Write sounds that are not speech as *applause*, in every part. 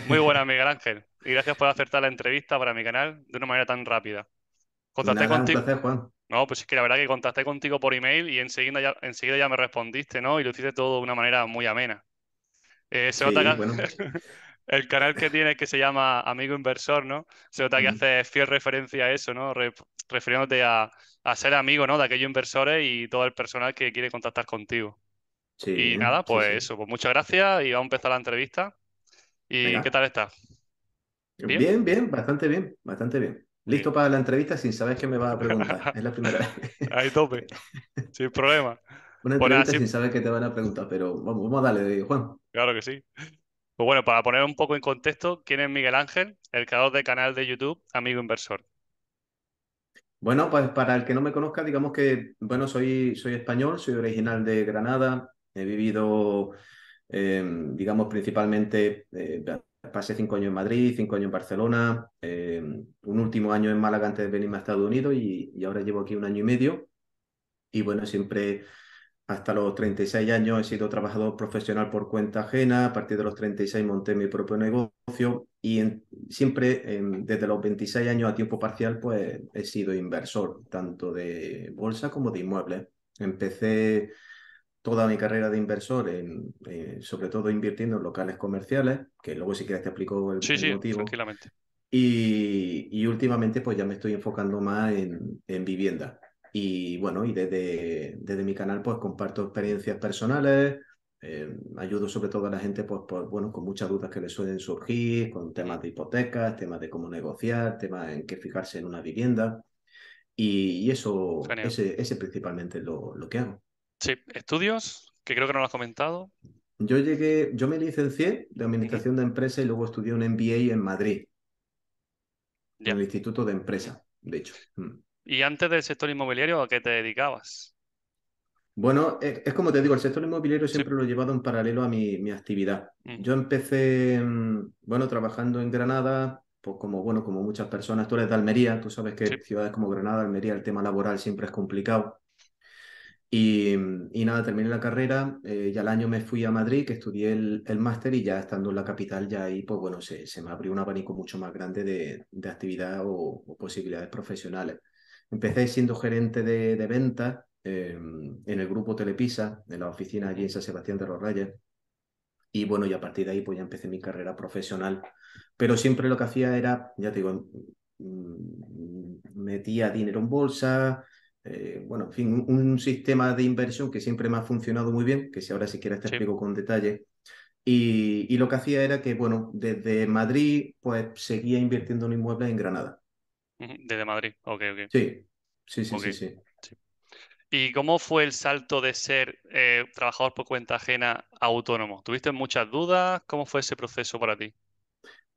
Muy buena, Miguel Ángel. Y gracias por acertar la entrevista para mi canal de una manera tan rápida. Contacté Nada, contigo. placer, Juan. No, pues es que la verdad que contacté contigo por email y enseguida ya, enseguida ya me respondiste, ¿no? Y lo hiciste todo de una manera muy amena. Eh, se nota Sí, que bueno, *laughs* el canal que tienes que se llama Amigo Inversor, ¿no? Se nota que mm, haces fiel referencia a eso, ¿no? Re- refiriéndote a, a ser amigo, ¿no? De aquellos inversores y todo el personal que quiere contactar contigo. Y sí, nada, sí, pues sí. eso, pues muchas gracias y vamos a empezar la entrevista. ¿Y qué tal estás? ¿Bien? Bien, bien, bastante bien, bastante bien. Listo para la entrevista sin saber qué me va a preguntar. *laughs* Es la primera vez. Ahí tope, sin problema. Una nada, entrevista sin saber qué te van a preguntar, pero vamos, vamos a darle, Juan. claro que sí. Pues bueno, para poner un poco en contexto, ¿quién es Miguel Ángel? El creador del canal de YouTube Amigo Inversor. Bueno, pues para el que no me conozca, digamos que, bueno, soy, soy español, soy original de Granada, he vivido, eh, digamos, principalmente, eh, pasé cinco años en Madrid, cinco años en Barcelona, eh, un último año en Málaga antes de venirme a Estados Unidos y, y ahora llevo aquí un año y medio. Y bueno, siempre hasta los 36 años he sido trabajador profesional por cuenta ajena, a partir de los 36 monté mi propio negocio y en- siempre em, desde los 26 años a tiempo parcial pues he sido inversor, tanto de bolsa como de inmuebles. Empecé toda mi carrera de inversor en, eh, sobre todo invirtiendo en locales comerciales, que luego si quieres te explico el, Sí, el sí, motivo. tranquilamente. Y, y últimamente pues ya me estoy enfocando más en, en vivienda. Y bueno, y desde, desde mi canal pues comparto experiencias personales, eh, ayudo sobre todo a la gente pues, por, bueno, con muchas dudas que les suelen surgir, con temas de hipotecas, temas de cómo negociar, temas en qué fijarse en una vivienda. Y, y eso, Genial. ese, ese principalmente lo, lo que hago. Sí, estudios, que creo que no lo has comentado. Yo llegué, yo me licencié de Administración de Empresas y luego estudié un MBA en Madrid, en el Instituto de Empresa, de hecho. Mm. Y antes del sector inmobiliario, ¿a qué te dedicabas? Bueno, es, es como te digo, el sector inmobiliario Sí. siempre lo he llevado en paralelo a mi, mi actividad. Mm. Yo empecé, mm, bueno, trabajando en Granada, pues como, bueno, como muchas personas, tú eres de Almería, tú sabes que Sí. ciudades como Granada, Almería, el tema laboral siempre es complicado. Y, mm, y nada, terminé la carrera, eh, ya al año me fui a Madrid, que estudié el, máster y ya estando en la capital, ya ahí, pues bueno, se, se me abrió un abanico mucho más grande de, de actividad o, posibilidades profesionales. Empecé siendo gerente de, de ventas eh, en el grupo Telepisa, en la oficina allí en San Sebastián de los Reyes. Y bueno, y a partir de ahí pues ya empecé mi carrera profesional. Pero siempre lo que hacía era, ya te digo, mm, metía dinero en bolsa, eh, bueno, en fin, un, un sistema de inversión que siempre me ha funcionado muy bien, que si ahora si quieres te Sí. explico con detalle. Y, y lo que hacía era que, bueno, desde Madrid pues seguía invirtiendo en inmuebles en Granada. Desde Madrid. Ok, ok. Sí, sí, sí, sí, sí. Sí. ¿Y cómo fue el salto de ser eh, trabajador por cuenta ajena a autónomo? ¿Tuviste muchas dudas? ¿Cómo fue ese proceso para ti?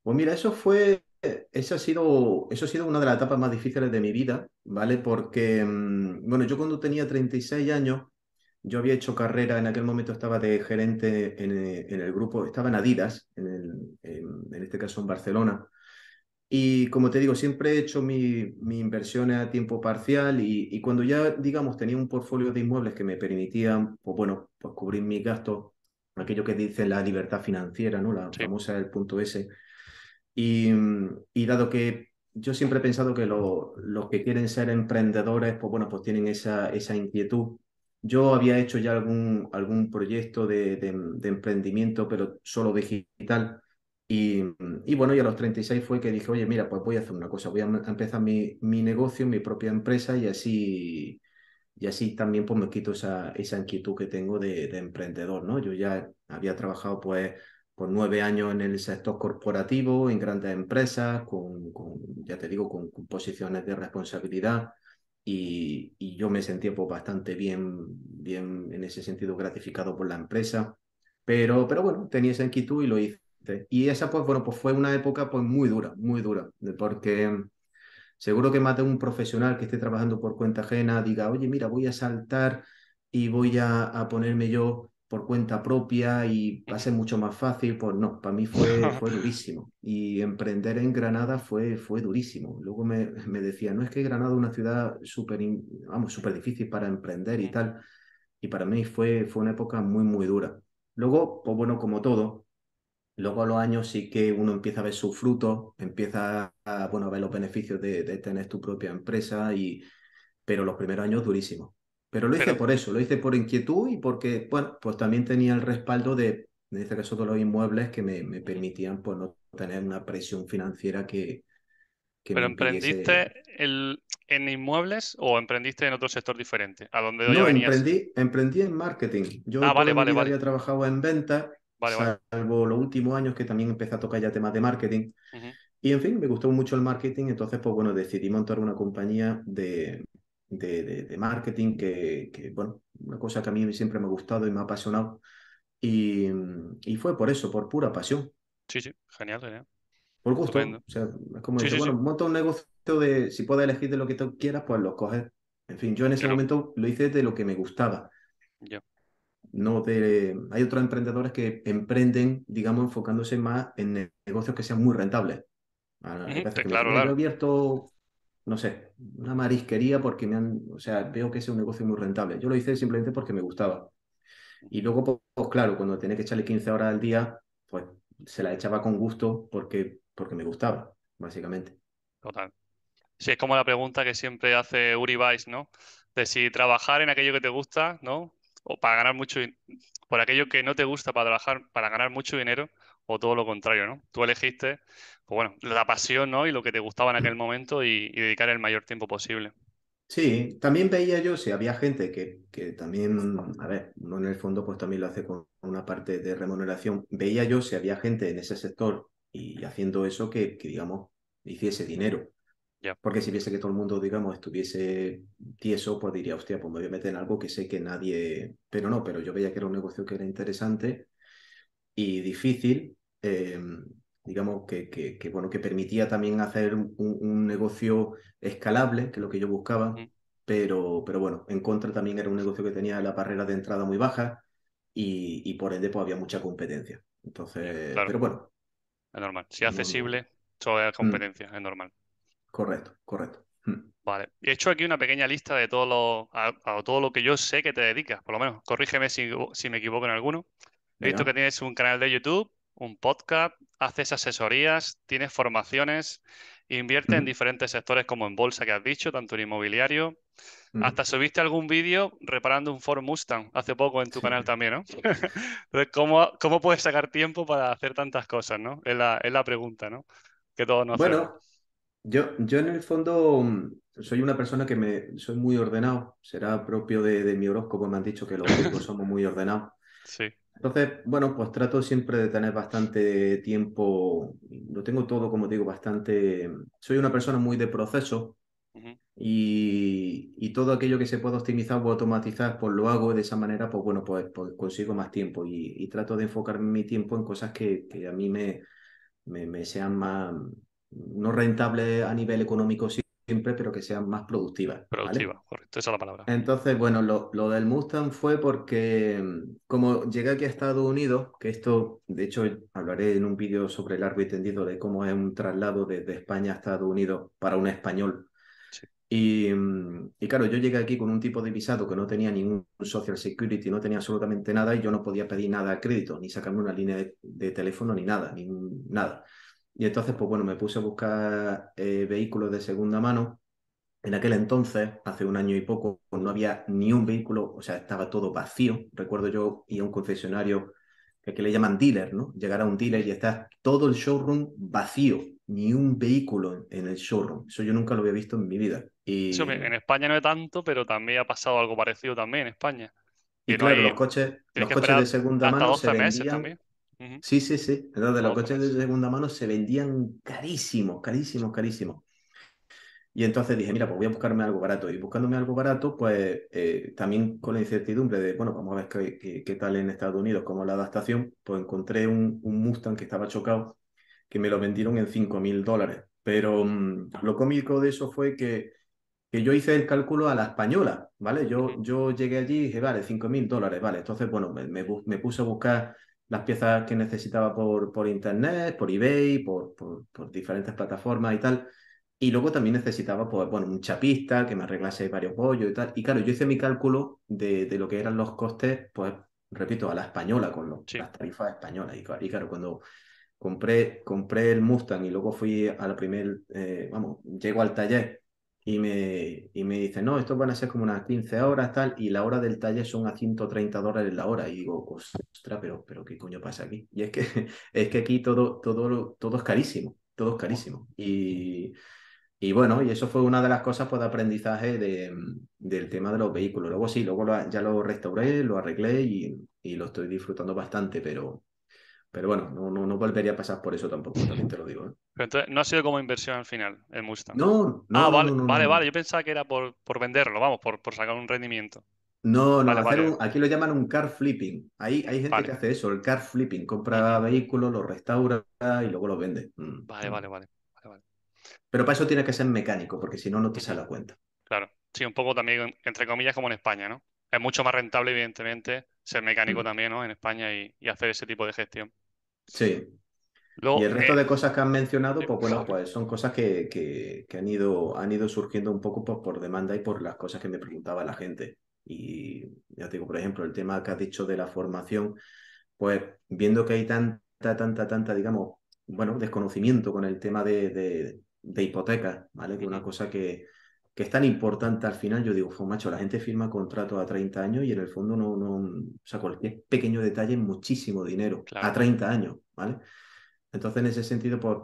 Pues mira, eso fue, eso ha sido, eso ha sido una de las etapas más difíciles de mi vida, ¿vale? Porque, mm, bueno, yo cuando tenía 36 años, yo había hecho carrera, en aquel momento estaba de gerente en, eh, en el grupo, estaba en Adidas, en, el- en- en este caso en Barcelona. Y como te digo, siempre he hecho mi, mi inversiones a tiempo parcial y, y cuando ya, digamos, tenía un portfolio de inmuebles que me permitían, pues bueno, pues cubrir mis gastos, aquello que dice la libertad financiera, ¿no? La Sí. famosa el punto S. Y, y dado que yo siempre he pensado que lo- los que quieren ser emprendedores, pues bueno, pues tienen esa, esa inquietud. Yo había hecho ya algún, algún proyecto de, de- de emprendimiento, pero solo digital. Y, y bueno, y a los 36 fue que dije, oye, mira, pues voy a hacer una cosa, voy a a empezar mi, mi negocio, mi propia empresa y así, y así también pues me quito esa, esa inquietud que tengo de, de emprendedor, ¿no? Yo ya había trabajado pues por nueve años en el sector corporativo, en grandes empresas, con, ya te digo, con, posiciones de responsabilidad y, yo me sentía pues, bastante bien, bien en ese sentido gratificado por la empresa, pero, pero bueno, tenía esa inquietud y lo hice. Y esa pues bueno, pues fue una época pues muy dura, muy dura, porque seguro que más de un profesional que esté trabajando por cuenta ajena diga, oye, mira, voy a saltar y voy a ponerme yo por cuenta propia y va a ser mucho más fácil, pues no, para mí fue, fue *laughs* durísimo. Y emprender en Granada fue, fue durísimo. Luego me, me decía, no es que Granada es una ciudad súper, vamos, súper difícil para emprender y tal. Y para mí fue, fue una época muy, muy dura. Luego, pues bueno, como todo, Luego a los años sí que uno empieza a ver sus frutos, empieza a, bueno, a ver los beneficios de, de tener tu propia empresa, y, pero los primeros años durísimos. Pero lo hice Pero, por eso, lo hice por inquietud y porque, bueno, pues también tenía el respaldo de, en este caso, de los inmuebles que me, me permitían pues no tener una presión financiera que, que pero impidiese... ¿emprendiste el- en inmuebles o emprendiste en otro sector diferente? ¿A donde ya No, venías? emprendí, emprendí en marketing. Yo Ah, vale, vale, vale. había trabajado en ventas, Vale, salvo los últimos años que también empecé a tocar ya temas de marketing. Ujú, Y en fin, me gustó mucho el marketing, entonces pues bueno, decidí montar una compañía de, de, de- de marketing que, que, bueno, una cosa que a mí siempre me ha gustado y me ha apasionado. Y, y fue por eso, por pura pasión, Sí, sí, genial, genial. por gusto. Estupendo. O sea, es como Sí, decir, sí, sí. bueno, monta un negocio de, si puedes elegir de lo que tú quieras, pues lo coges. En fin, yo en ese Claro, momento lo hice de lo que me gustaba. ya. No de... Hay otros emprendedores que emprenden, digamos, enfocándose más en ne- negocios que sean muy rentables. Ah, Ujú, veces te- que me claro, "Mira, yo he claro. abierto, no sé, una marisquería porque me han, o sea, veo que es un negocio muy rentable. Yo lo hice simplemente porque me gustaba. Y luego, pues, pues, claro, cuando tenía que echarle 15 horas al día, pues se la echaba con gusto porque, porque me gustaba, básicamente. Total. Sí, es como la pregunta que siempre hace Uri ¿no? De si trabajar en aquello que te gusta, ¿no? O para ganar mucho, por aquello que no te gusta para trabajar, para ganar mucho dinero, o todo lo contrario, ¿no? Tú elegiste, pues bueno, la pasión, ¿no? Y lo que te gustaba en aquel momento y, y dedicar el mayor tiempo posible. Sí, también veía yo si había gente que, que también, a ver, uno en el fondo pues también lo hace con una parte de remuneración. Veía yo si había gente en ese sector y haciendo eso que, que digamos, hiciese dinero. Ya. Porque si viese que todo el mundo, digamos, estuviese tieso, pues diría, hostia, pues me voy a meter en algo que sé que nadie... Pero no, pero yo veía que era un negocio que era interesante y difícil, eh, digamos, que, que, que, bueno, que permitía también hacer un, un negocio escalable, que es lo que yo buscaba, pero, pero bueno, en contra también era un negocio que tenía la barrera de entrada muy baja y, y por ende pues había mucha competencia. Entonces, claro, pero bueno, es normal. Si es accesible, todo es mm, competencia, es normal. correcto, correcto. Mm, Vale. He hecho aquí una pequeña lista de todo lo, a, a todo lo que yo sé que te dedicas, por lo menos. Corrígeme si, si me equivoco en alguno. He visto que tienes un canal de YouTube, un podcast, haces asesorías, tienes formaciones, inviertes en Mm, diferentes sectores como en bolsa que has dicho, tanto en inmobiliario. mm, Hasta subiste algún vídeo reparando un Ford Mustang hace poco en tu sí. canal también, ¿no? *laughs* Entonces, ¿cómo, cómo puedes sacar tiempo para hacer tantas cosas, ¿no? Es la, es la pregunta, ¿no? Que todos nos hacemos. Bueno, yo, yo en el fondo mm, soy una persona que me soy muy ordenado. Será propio de, de mi horóscopo, me han dicho que los *laughs* griegos somos muy ordenados. Sí. Entonces, bueno, pues trato siempre de tener bastante tiempo, lo tengo todo, como digo, bastante... Soy una persona muy de proceso Ujú. y, y todo aquello que se pueda optimizar o automatizar, pues lo hago de esa manera, pues bueno, pues, pues consigo más tiempo y, y trato de enfocar mi tiempo en cosas que, que a mí me, me, me sean más, no rentables a nivel económico siempre, pero que sean más productivas, ¿vale? Productiva, correcto, esa es la palabra. Entonces, bueno, lo, lo del Mustang fue porque mm, como llegué aquí a Estados Unidos, que esto, de hecho, hablaré en un vídeo sobre largo y tendido de cómo es un traslado desde España a Estados Unidos para un español. Sí. Y, mm, y claro, yo llegué aquí con un tipo de visado que no tenía ningún social security, no tenía absolutamente nada y yo no podía pedir nada a crédito, ni sacarme una línea de, de teléfono, ni nada, ni nada. Y entonces, pues bueno, me puse a buscar eh, vehículos de segunda mano. En aquel entonces, hace un año y poco, pues no había ni un vehículo, o sea, estaba todo vacío. Recuerdo yo ir a un concesionario que aquí le llaman dealer, ¿no? Llegar a un dealer y está todo el showroom vacío, ni un vehículo en el showroom. Eso yo nunca lo había visto en mi vida. Y, me- en España no es tanto, pero también ha pasado algo parecido también en España. y Que no claro, hay, los coches, tienes los coches de segunda hasta mano se 12 meses vendían. Sí, sí, sí. Entonces, los 12 coches de segunda mano se vendían carísimos, carísimos, carísimos. Y entonces dije, mira, pues voy a buscarme algo barato. Y buscándome algo barato, pues eh, también con la incertidumbre de, bueno, vamos a ver qué, qué, qué tal en Estados Unidos, cómo la adaptación, pues encontré un, un Mustang que estaba chocado, que me lo vendieron en 5 mil dólares. Pero mm, lo cómico de eso fue que, que yo hice el cálculo a la española, ¿vale? Yo, yo llegué allí y dije, vale, 5 mil dólares, vale. Entonces, bueno, me, me, me puse a buscar las piezas que necesitaba por, por internet, por eBay, por, por, por diferentes plataformas y tal. Y luego también necesitaba, pues, bueno, un chapista que me arreglase varios bollos y tal. Y claro, yo hice mi cálculo de, de lo que eran los costes, pues, repito, a la española, con los- Sí, las tarifas españolas. Y, claro, y claro, cuando, compré, compré el Mustang y luego fui a la primer, eh, vamos, llego al taller y me, y me dicen, no, estos van a ser como unas 15 horas, tal, y la hora del taller son a 130 dólares la hora. Y digo, ostras, pero, pero ¿qué coño pasa aquí? Y es que, *laughs* es que aquí todo, todo, todo es carísimo, todo es carísimo. Y, y bueno, y eso fue una de las cosas pues, de aprendizaje de, del tema de los vehículos. Luego sí, luego ya lo restauré, lo arreglé y, y, lo estoy disfrutando bastante, pero, pero bueno, no, no, no, volvería a pasar por eso tampoco, también te lo digo. ¿eh? Pero entonces, no ha sido como inversión al final, el Mustang. No, no. Ah, vale, no, vale, vale. Yo pensaba que era por, por venderlo, vamos, por, por sacar un rendimiento. No, no, vale, vale. Un, aquí lo llaman un car flipping. Hay, hay gente que hace eso, el car flipping. Compra vehículos, los restaura y luego los vende. Mm. Vale, vale, vale, vale. Pero para eso tiene que ser mecánico, porque si no, no te sale la cuenta. Claro. Sí, un poco también, entre comillas, como en España, ¿no? Es mucho más rentable, evidentemente, ser mecánico Mm. también, ¿no? En España y, y hacer ese tipo de gestión. Sí. Luego, Y el resto eh, de cosas que han mencionado, pues bueno, pues son cosas que, que, que han ido, han ido surgiendo un poco pues, por demanda y por las cosas que me preguntaba la gente. Y ya te digo, por ejemplo, el tema que has dicho de la formación, pues viendo que hay tanta, tanta, tanta, digamos, bueno, desconocimiento con el tema de, de, de hipotecas, ¿vale? Que una cosa que, que es tan importante al final, yo digo, "Jo, macho, la gente firma contratos a 30 años y en el fondo no, no, o sea, cualquier pequeño detalle es muchísimo dinero, a Claro. 30 años, ¿vale? Entonces, en ese sentido, pues,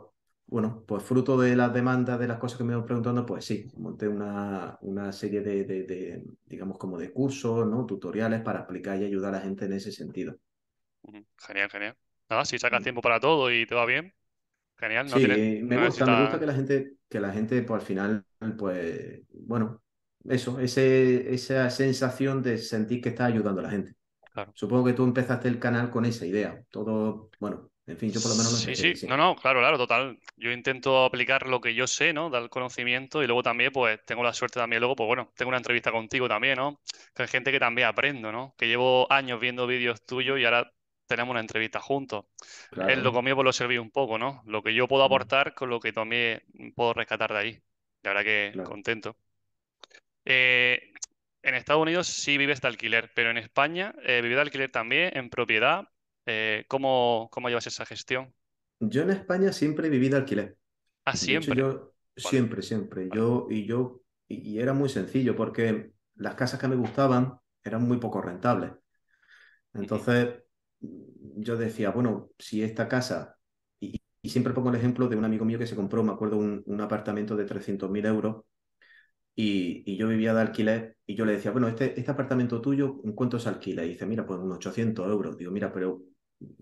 bueno, pues fruto de las demandas de las cosas que me iban preguntando, pues sí, monté una, una serie de, de, de, digamos, como de cursos, ¿no? Tutoriales para explicar y ayudar a la gente en ese sentido. Genial, genial. Nada, si sacas Mm. tiempo para todo y te va bien, genial. No tienes, Sí, me no gusta, me gusta que la gente, que la gente, pues al final, pues, bueno, eso, ese, esa sensación de sentir que estás ayudando a la gente. Claro. Supongo que tú empezaste el canal con esa idea. Todo, bueno, en fin, yo por lo menos lo Sí, sí, así. no, no, claro, claro, total. Yo intento aplicar lo que yo sé, ¿no? Dar conocimiento y luego también, pues, tengo la suerte también, luego, pues bueno, tengo una entrevista contigo también, ¿no? Que hay gente que también aprendo, ¿no? Que llevo años viendo vídeos tuyos y ahora tenemos una entrevista juntos. Es lo Claro. conmigo por lo serví un poco, ¿no? Lo que yo puedo Mm, aportar con lo que también puedo rescatar de ahí. La verdad que Claro. contento. Eh, en Estados Unidos sí vives de alquiler, pero en España eh, vives de alquiler también, en propiedad. Eh, ¿cómo, cómo llevas esa gestión? Yo en España siempre he vivido alquiler. Ah, hecho, siempre. yo Vale, siempre, siempre. vale. Yo y yo y, y era muy sencillo porque las casas que me gustaban eran muy poco rentables. Entonces yo decía, bueno, si esta casa y, y siempre pongo el ejemplo de un amigo mío que se compró, me acuerdo, un, un apartamento de 300.000 euros y, y yo vivía de alquiler y yo le decía, bueno, este, este apartamento tuyo, ¿en cuánto se alquila? Y dice, mira, pues unos 800 euros. Digo, mira, pero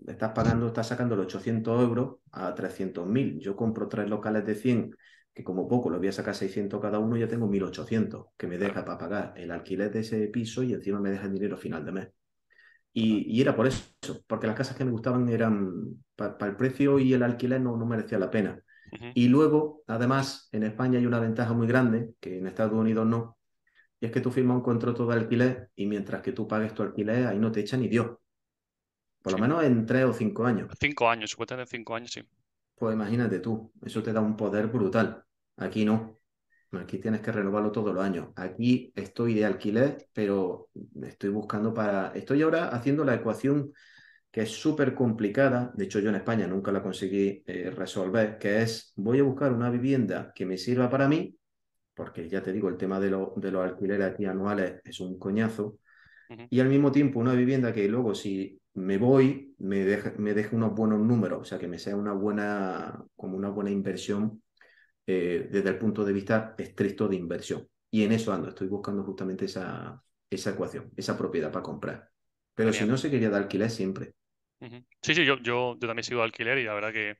estás pagando, estás sacando los 800 euros a 300.000. Yo compro tres locales de 100, que como poco lo voy a sacar 600 cada uno, ya tengo 1.800, que me deja para pagar el alquiler de ese piso y encima me deja el dinero final de mes. Y, y era por eso, porque las casas que me gustaban eran, para el precio y el alquiler no, no merecía la pena. Y luego, además, en España hay una ventaja muy grande, que en Estados Unidos no, y es que tú firmas un contrato de alquiler y mientras que tú pagues tu alquiler, ahí no te echa ni Dios, por lo menos en tres o cinco años. Cinco años, supuestamente cinco años, sí. Pues imagínate tú, eso te da un poder brutal. Aquí no. Aquí tienes que renovarlo todos los años. Aquí estoy de alquiler, pero estoy buscando para... Estoy ahora haciendo la ecuación que es súper complicada, de hecho yo en España nunca la conseguí eh, resolver, que es voy a buscar una vivienda que me sirva para mí, porque ya te digo, el tema de, lo, de los alquileres aquí anuales es un coñazo, y al mismo tiempo una vivienda que luego si me voy me deje, me deje unos buenos números, o sea, que me sea una buena, como una buena inversión eh, desde el punto de vista estricto de inversión. Y en eso ando, estoy buscando justamente esa, esa ecuación, esa propiedad para comprar. Pero si no, se quería de alquiler siempre. Sí, sí, yo, yo, yo también sigo de alquiler y la verdad que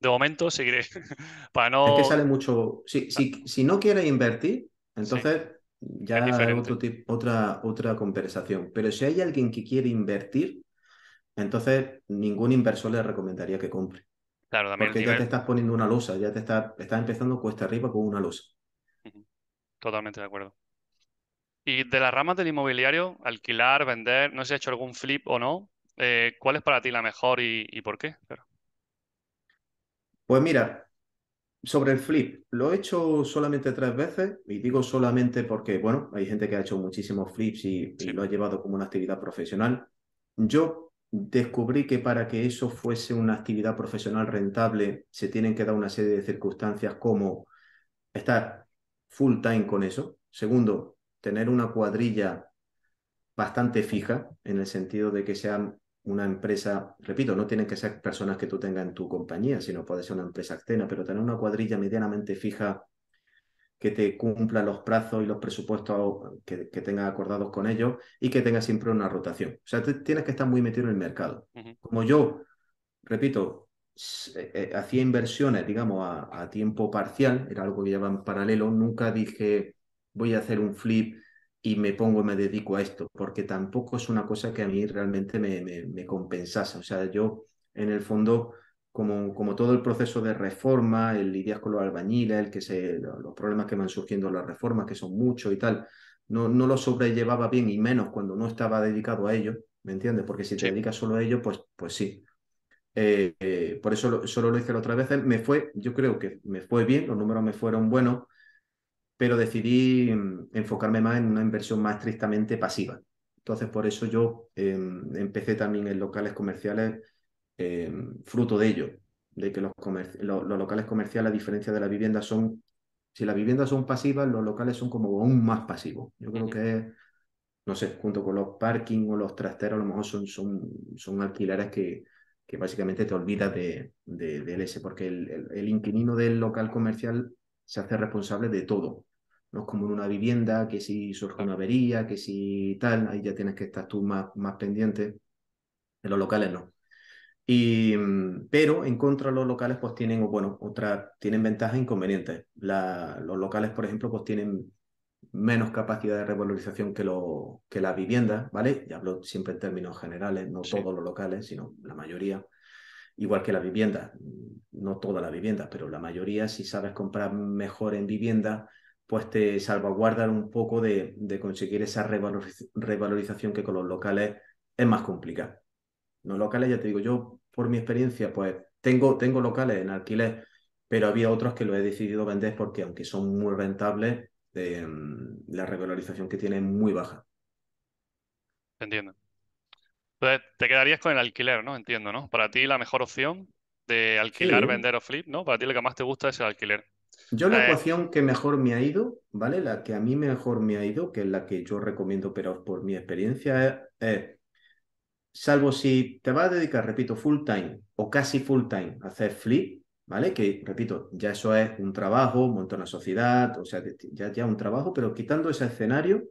de momento seguiré. *laughs* Para Es que no. sale mucho. Si, si, si no quieres invertir, entonces es ya es otro otra, otra conversación. Pero si hay alguien que quiere invertir, entonces ningún inversor le recomendaría que compre. Claro, también Porque ya te estás poniendo una losa, ya te estás, estás empezando cuesta arriba con una losa. Totalmente de acuerdo. Y de las ramas del inmobiliario, alquilar, vender, no sé si has hecho algún flip o no. eh, ¿cuál es para ti la mejor y, y por qué? Pero, Pues mira, sobre el flip, lo he hecho solamente tres veces y digo solamente porque, bueno, hay gente que ha hecho muchísimos flips y, lo ha llevado como una actividad profesional. Yo descubrí que para que eso fuese una actividad profesional rentable se tienen que dar una serie de circunstancias como estar full time con eso. Segundo, tener una cuadrilla bastante fija en el sentido de que sea una empresa, repito, no tienen que ser personas que tú tengas en tu compañía, sino puede ser una empresa externa, pero tener una cuadrilla medianamente fija que te cumpla los plazos y los presupuestos que, que tengas acordados con ellos y que tenga siempre una rotación. O sea, tienes que estar muy metido en el mercado. Como yo, repito, eh, eh, hacía inversiones, digamos, a, a, tiempo parcial, era algo que llevaba en paralelo, nunca dije voy a hacer un flip y me pongo y me dedico a esto, porque tampoco es una cosa que a mí realmente me, me, me compensase. O sea, yo en el fondo como, como todo el proceso de reforma, el lidiar con los albañiles, el que se, los problemas que van surgiendo las reformas, que son muchos y tal, no, no lo sobrellevaba bien y menos cuando no estaba dedicado a ello, ¿me entiendes? Porque si te dedicas solo a ello, pues, pues sí. Eh, eh, por eso solo lo hice la otra vez. Me fue, yo creo que me fue bien, los números me fueron buenos, pero decidí mm, enfocarme más en una inversión más estrictamente pasiva. Entonces, por eso yo em, empecé también en locales comerciales eh, fruto de ello, de que los, los, locales comerciales, a diferencia de la vivienda, son, si las viviendas son pasivas, los locales son como aún más pasivos. Yo creo que, no sé, junto con los parking o los trasteros, a lo mejor son, son, son alquileres que, que básicamente te olvidas de, de, ese, porque el, el, inquilino del local comercial se hace responsable de todo. No es como en una vivienda, que si surge una avería, que si tal, ahí ya tienes que estar tú más, más pendiente. En los locales no. Y, mm, pero en contra los locales pues tienen, bueno, otra, tienen ventajas e inconvenientes. La, los locales, por ejemplo, pues tienen menos capacidad de revalorización que, lo, que las viviendas, ¿vale? Y hablo siempre en términos generales, no todos los locales, sino la mayoría. Igual que la vivienda, no todas las viviendas, pero la mayoría, si sabes comprar mejor en vivienda, pues te salvaguardan un poco de, de conseguir esa revalorización que con los locales es más complicada. Los locales, ya te digo, yo por mi experiencia, pues tengo, tengo locales en alquiler, pero había otros que lo he decidido vender porque aunque son muy rentables, eh, la revalorización que tienen es muy baja. Entiendo. Entonces, te quedarías con el alquiler, ¿no? Entiendo, ¿no? Para ti la mejor opción de alquilar, vender o flip, ¿no? Para ti lo que más te gusta es el alquiler. Yo la eh, ecuación que mejor me ha ido, ¿vale? La que a mí mejor me ha ido, que es la que yo recomiendo, pero por mi experiencia, es salvo si te vas a dedicar, repito, full time o casi full time a hacer flip, ¿vale? Que, repito, ya eso es un trabajo, montar una sociedad, o sea, ya, ya un trabajo, pero quitando ese escenario,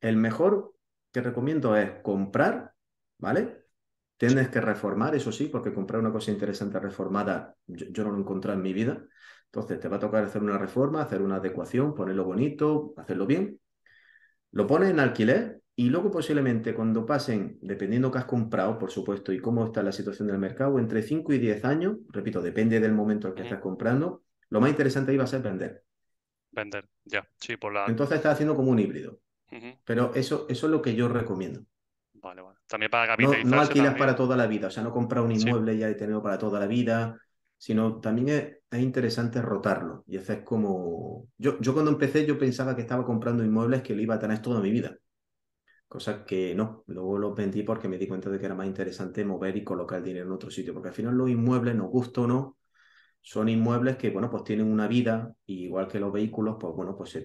el mejor que recomiendo es comprar, ¿vale? Tienes que reformar, eso sí, porque comprar una cosa interesante reformada yo, yo no lo he encontrado en mi vida. Entonces te va a tocar hacer una reforma, hacer una adecuación, ponerlo bonito, hacerlo bien. Lo pones en alquiler y luego posiblemente cuando pasen, dependiendo que has comprado, por supuesto, y cómo está la situación del mercado, entre 5 y 10 años, repito, depende del momento en que estás comprando, lo más interesante ahí va a ser vender. Vender, ya, sí, por la... Entonces estás haciendo como un híbrido. Pero eso, eso es lo que yo recomiendo. Vale, vale. También para capitalizarse. No, no alquilas para toda la vida, o sea, no comprar un inmueble ya y tenerlo para toda la vida, sino también es, es, interesante rotarlo y hacer como... Yo, yo cuando empecé yo pensaba que estaba comprando inmuebles que lo iba a tener toda mi vida. Cosa que no, luego los vendí porque me di cuenta de que era más interesante mover y colocar el dinero en otro sitio, porque al final los inmuebles, nos gusta o no, son inmuebles que, bueno, pues tienen una vida, igual que los vehículos, pues bueno, pues se,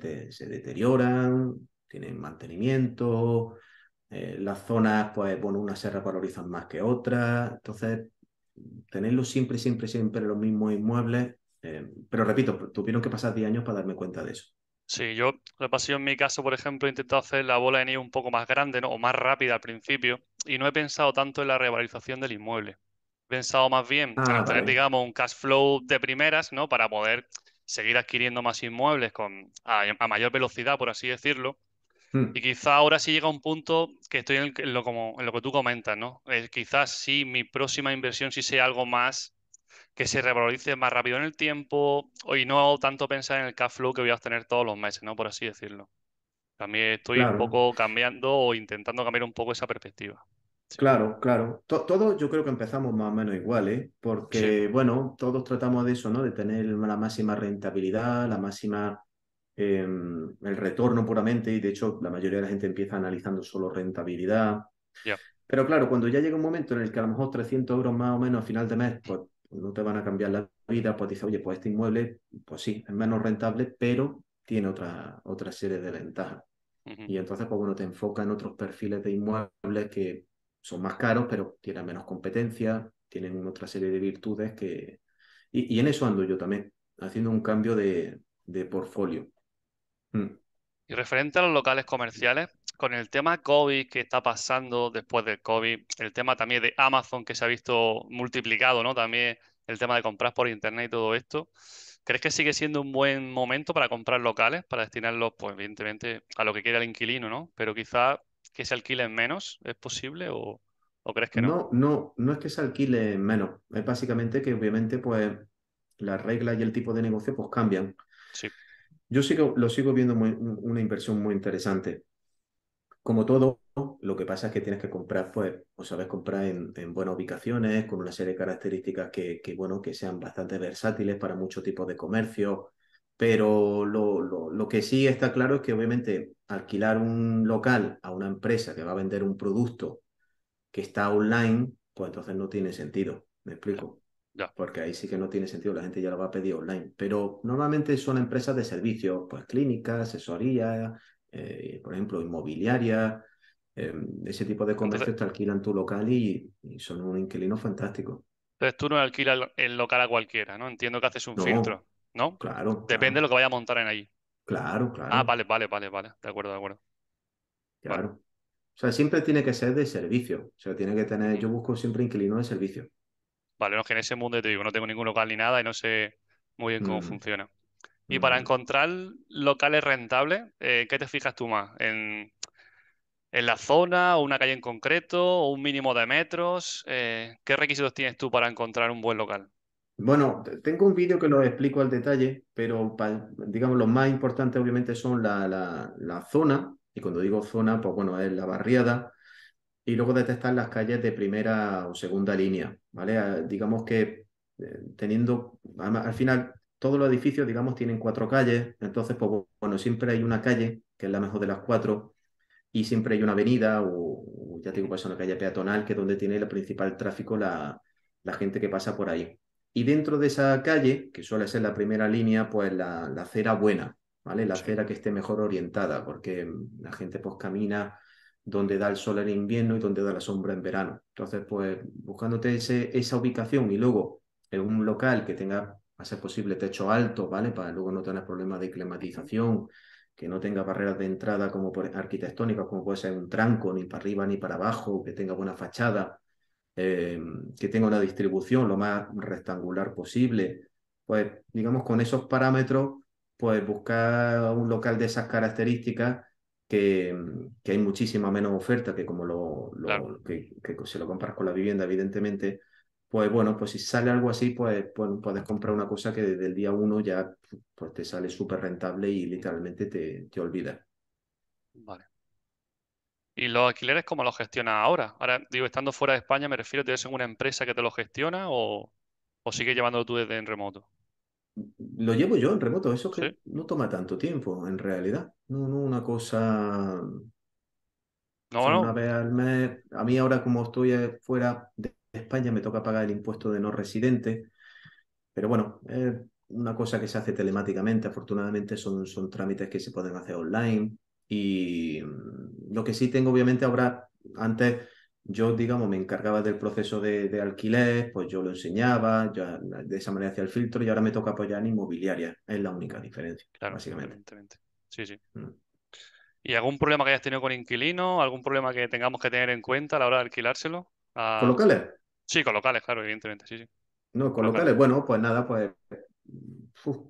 deterioran, tienen mantenimiento, eh, las zonas, pues bueno, unas se revalorizan más que otras, entonces, tenerlo siempre, siempre, siempre los mismos inmuebles, eh, pero repito, tuvieron que pasar 10 años para darme cuenta de eso. Sí, yo lo he en mi caso, por ejemplo, he intentado hacer la bola de nieve un poco más grande, ¿no? O más rápida al principio, y no he pensado tanto en la revalorización del inmueble. He pensado más bien en ah, tener, digamos, un cash flow de primeras, ¿no? Para poder seguir adquiriendo más inmuebles con, a, mayor velocidad, por así decirlo. Hmm. Y quizá ahora sí llega un punto que estoy en, lo, como, en lo que tú comentas, ¿no? Eh, quizás sí mi próxima inversión sí sea algo más que se revalorice más rápido en el tiempo y no tanto pensar en el cash flow que voy a obtener todos los meses, ¿no? Por así decirlo. También estoy un poco cambiando o intentando cambiar un poco esa perspectiva. Claro, claro. todos yo creo que empezamos más o menos igual, ¿eh? Porque, bueno, todos tratamos de eso, ¿no? De tener la máxima rentabilidad, la máxima, em, el retorno puramente, y de hecho la mayoría de la gente empieza analizando solo rentabilidad. Pero claro, cuando ya llega un momento en el que a lo mejor 300 euros más o menos a final de mes, pues no te van a cambiar la vida, pues dices, oye, pues este inmueble, pues sí, es menos rentable, pero tiene otra, otra serie de ventajas. Y entonces, pues bueno, te enfoca en otros perfiles de inmuebles que son más caros, pero tienen menos competencia, tienen otra serie de virtudes que... Y, en eso ando yo también, haciendo un cambio de, de portfolio. Mm. Y referente a los locales comerciales, con el tema COVID que está pasando después del COVID, el tema también de Amazon que se ha visto multiplicado, ¿no? También el tema de comprar por internet y todo esto. ¿Crees que sigue siendo un buen momento para comprar locales, para destinarlos, pues evidentemente, a lo que quiera el inquilino, ¿no? Pero quizá que se alquilen menos, ¿es posible o, crees que no? No, no, no es que se alquile menos. Es básicamente que obviamente, pues, las reglas y el tipo de negocio, pues, cambian. Sí. Yo sigo, lo sigo viendo una inversión muy interesante. Como todo, lo que pasa es que tienes que comprar, pues, o sabes comprar en, buenas ubicaciones, con una serie de características que, bueno, que sean bastante versátiles para muchos tipos de comercio. Pero lo, lo, que sí está claro es que obviamente alquilar un local a una empresa que va a vender un producto que está online, pues entonces no tiene sentido. ¿Me explico? Porque ahí sí que no tiene sentido, la gente ya lo va a pedir online. Pero normalmente son empresas de servicios, pues clínicas, asesoría, eh, por ejemplo, inmobiliaria, em, ese tipo de comercios te alquilan tu local y, son un inquilino fantástico. Entonces tú no alquilas el local a cualquiera, ¿no? Entiendo que haces un filtro, ¿no? Claro. Depende de lo que vaya a montar en ahí. Claro, claro. Ah, vale, vale, vale, vale. De acuerdo, de acuerdo. Claro. O sea, siempre tiene que ser de servicio. O sea, tiene que tener, yo busco siempre inquilino de servicio. Vale, no, que en ese mundo te digo, no tengo ningún local ni nada y no sé muy bien cómo mm. funciona. Y para encontrar locales rentables, eh, ¿qué te fijas tú más? ¿En, en la zona, o una calle en concreto, o un mínimo de metros? Eh, ¿qué requisitos tienes tú para encontrar un buen local? Bueno, tengo un vídeo que lo explico al detalle, pero digamos, lo más importante obviamente son la, la, la, zona, y cuando digo zona, pues bueno, es la barriada, y luego detectar las calles de primera o segunda línea, ¿vale? Ah, digamos que eh, teniendo, al final, todos los edificios, digamos, tienen cuatro calles, entonces, pues bueno, siempre hay una calle, que es la mejor de las cuatro, y siempre hay una avenida, o, ya tengo pues una calle peatonal, que es donde tiene el principal tráfico la, la gente que pasa por ahí. Y dentro de esa calle, que suele ser la primera línea, pues la, la acera buena, ¿vale? La acera que esté mejor orientada, porque la gente pues camina donde da el sol en invierno y donde da la sombra en verano. Entonces, pues buscándote ese, esa ubicación y luego en un local que tenga, a ser posible, techo alto, ¿vale? Para luego no tener problemas de climatización, que no tenga barreras de entrada como por arquitectónicas, como puede ser un tranco, ni para arriba ni para abajo, que tenga buena fachada, eh, que tenga una distribución lo más rectangular posible. Pues, digamos, con esos parámetros, pues buscar un local de esas características que, que, hay muchísima menos oferta que como lo, que, si lo comparas con la vivienda, evidentemente, pues bueno, pues si sale algo así, pues, pues puedes comprar una cosa que desde el día uno ya pues te sale súper rentable y literalmente te, te olvidas. Vale. ¿Y los alquileres cómo los gestiona ahora? Ahora, digo, estando fuera de España, me refiero, ¿tienes una empresa que te lo gestiona o, o sigue llevándolo tú desde en remoto? Lo llevo yo en remoto, eso que no toma tanto tiempo, en realidad. No, no, una cosa. No, no. Una vez al mes. A mí, ahora, como estoy fuera de España, me toca pagar el impuesto de no residente. Pero bueno, es una cosa que se hace telemáticamente. Afortunadamente, son, son trámites que se pueden hacer online. Y lo que sí tengo, obviamente, ahora, antes yo, digamos, me encargaba del proceso de, alquiler, pues yo lo enseñaba, ya, de esa manera hacía el filtro y ahora me toca apoyar en inmobiliaria. Es la única diferencia, claro, básicamente. Sí, sí. Mm. ¿Y algún problema que hayas tenido con inquilino? ¿Algún problema que tengamos que tener en cuenta a la hora de alquilárselo? ¿Con locales? Sí, con locales, claro, evidentemente, sí, sí. No, con locales, bueno, pues nada, pues,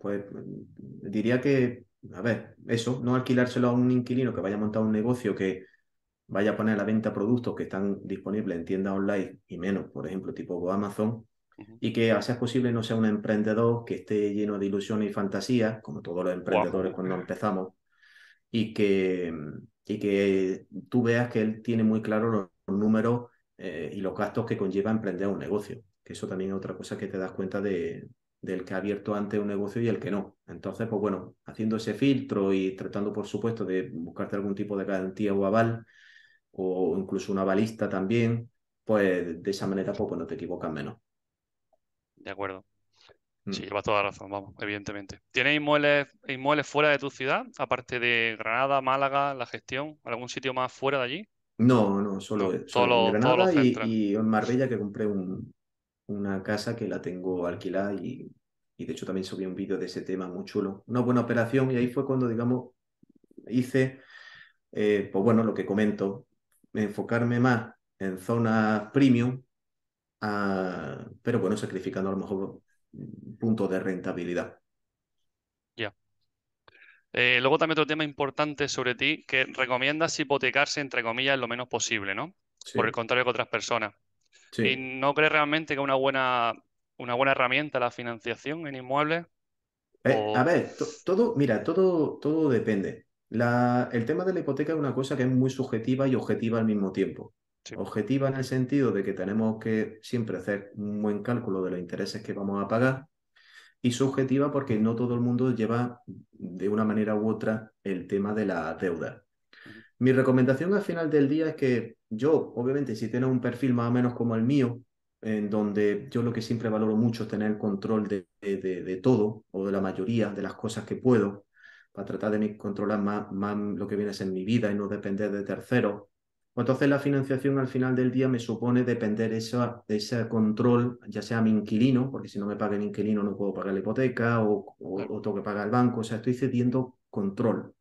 pues diría que, a ver, eso, no alquilárselo a un inquilino que vaya a montar un negocio que vaya a poner a la venta productos que están disponibles en tiendas online y menos, por ejemplo, tipo Amazon, y que a ser posible no sea un emprendedor que esté lleno de ilusiones y fantasías, como todos los emprendedores cuando empezamos, y que, y que tú veas que él tiene muy claro los, números eh, y los gastos que conlleva emprender un negocio, que eso también es otra cosa que te das cuenta de, del que ha abierto antes un negocio y el que no. Entonces, pues bueno, haciendo ese filtro y tratando, por supuesto, de buscarte algún tipo de garantía o aval, o incluso una balista también, pues de esa manera pues, pues no te equivocas menos. De acuerdo. Sí, mm. llevas toda la razón, vamos, evidentemente. ¿Tienes inmuebles, inmuebles fuera de tu ciudad, aparte de Granada, Málaga, la gestión? ¿Algún sitio más fuera de allí? No, no, solo, solo, Granada y, en Marbella que compré una casa que la tengo alquilada y, de hecho también subí un vídeo de ese tema muy chulo. Una buena operación y ahí fue cuando, digamos, hice, eh, pues bueno, lo que comento, enfocarme más en zonas premium, ah, pero bueno, sacrificando a lo mejor puntos de rentabilidad. Eh, luego también otro tema importante sobre ti, que recomiendas hipotecarse, entre comillas, lo menos posible, ¿no? Por el contrario que otras personas. ¿Y no crees realmente que una buena, una buena herramienta la financiación en inmuebles? Eh, a ver, todo, mira, todo, todo depende. La, el tema de la hipoteca es una cosa que es muy subjetiva y objetiva al mismo tiempo. Objetiva en el sentido de que tenemos que siempre hacer un buen cálculo de los intereses que vamos a pagar y subjetiva porque no todo el mundo lleva de una manera u otra el tema de la deuda. Mi recomendación al final del día es que yo, obviamente, si tienes un perfil más o menos como el mío, en donde yo lo que siempre valoro mucho es tener control de, de, todo o de la mayoría de las cosas que puedo, para tratar de controlar más, más lo que viene a ser mi vida y no depender de terceros entonces la financiación al final del día me supone depender de ese control, ya sea mi inquilino, porque si no me paga el inquilino no puedo pagar la hipoteca o, tengo que pagar el banco, o sea, estoy cediendo control.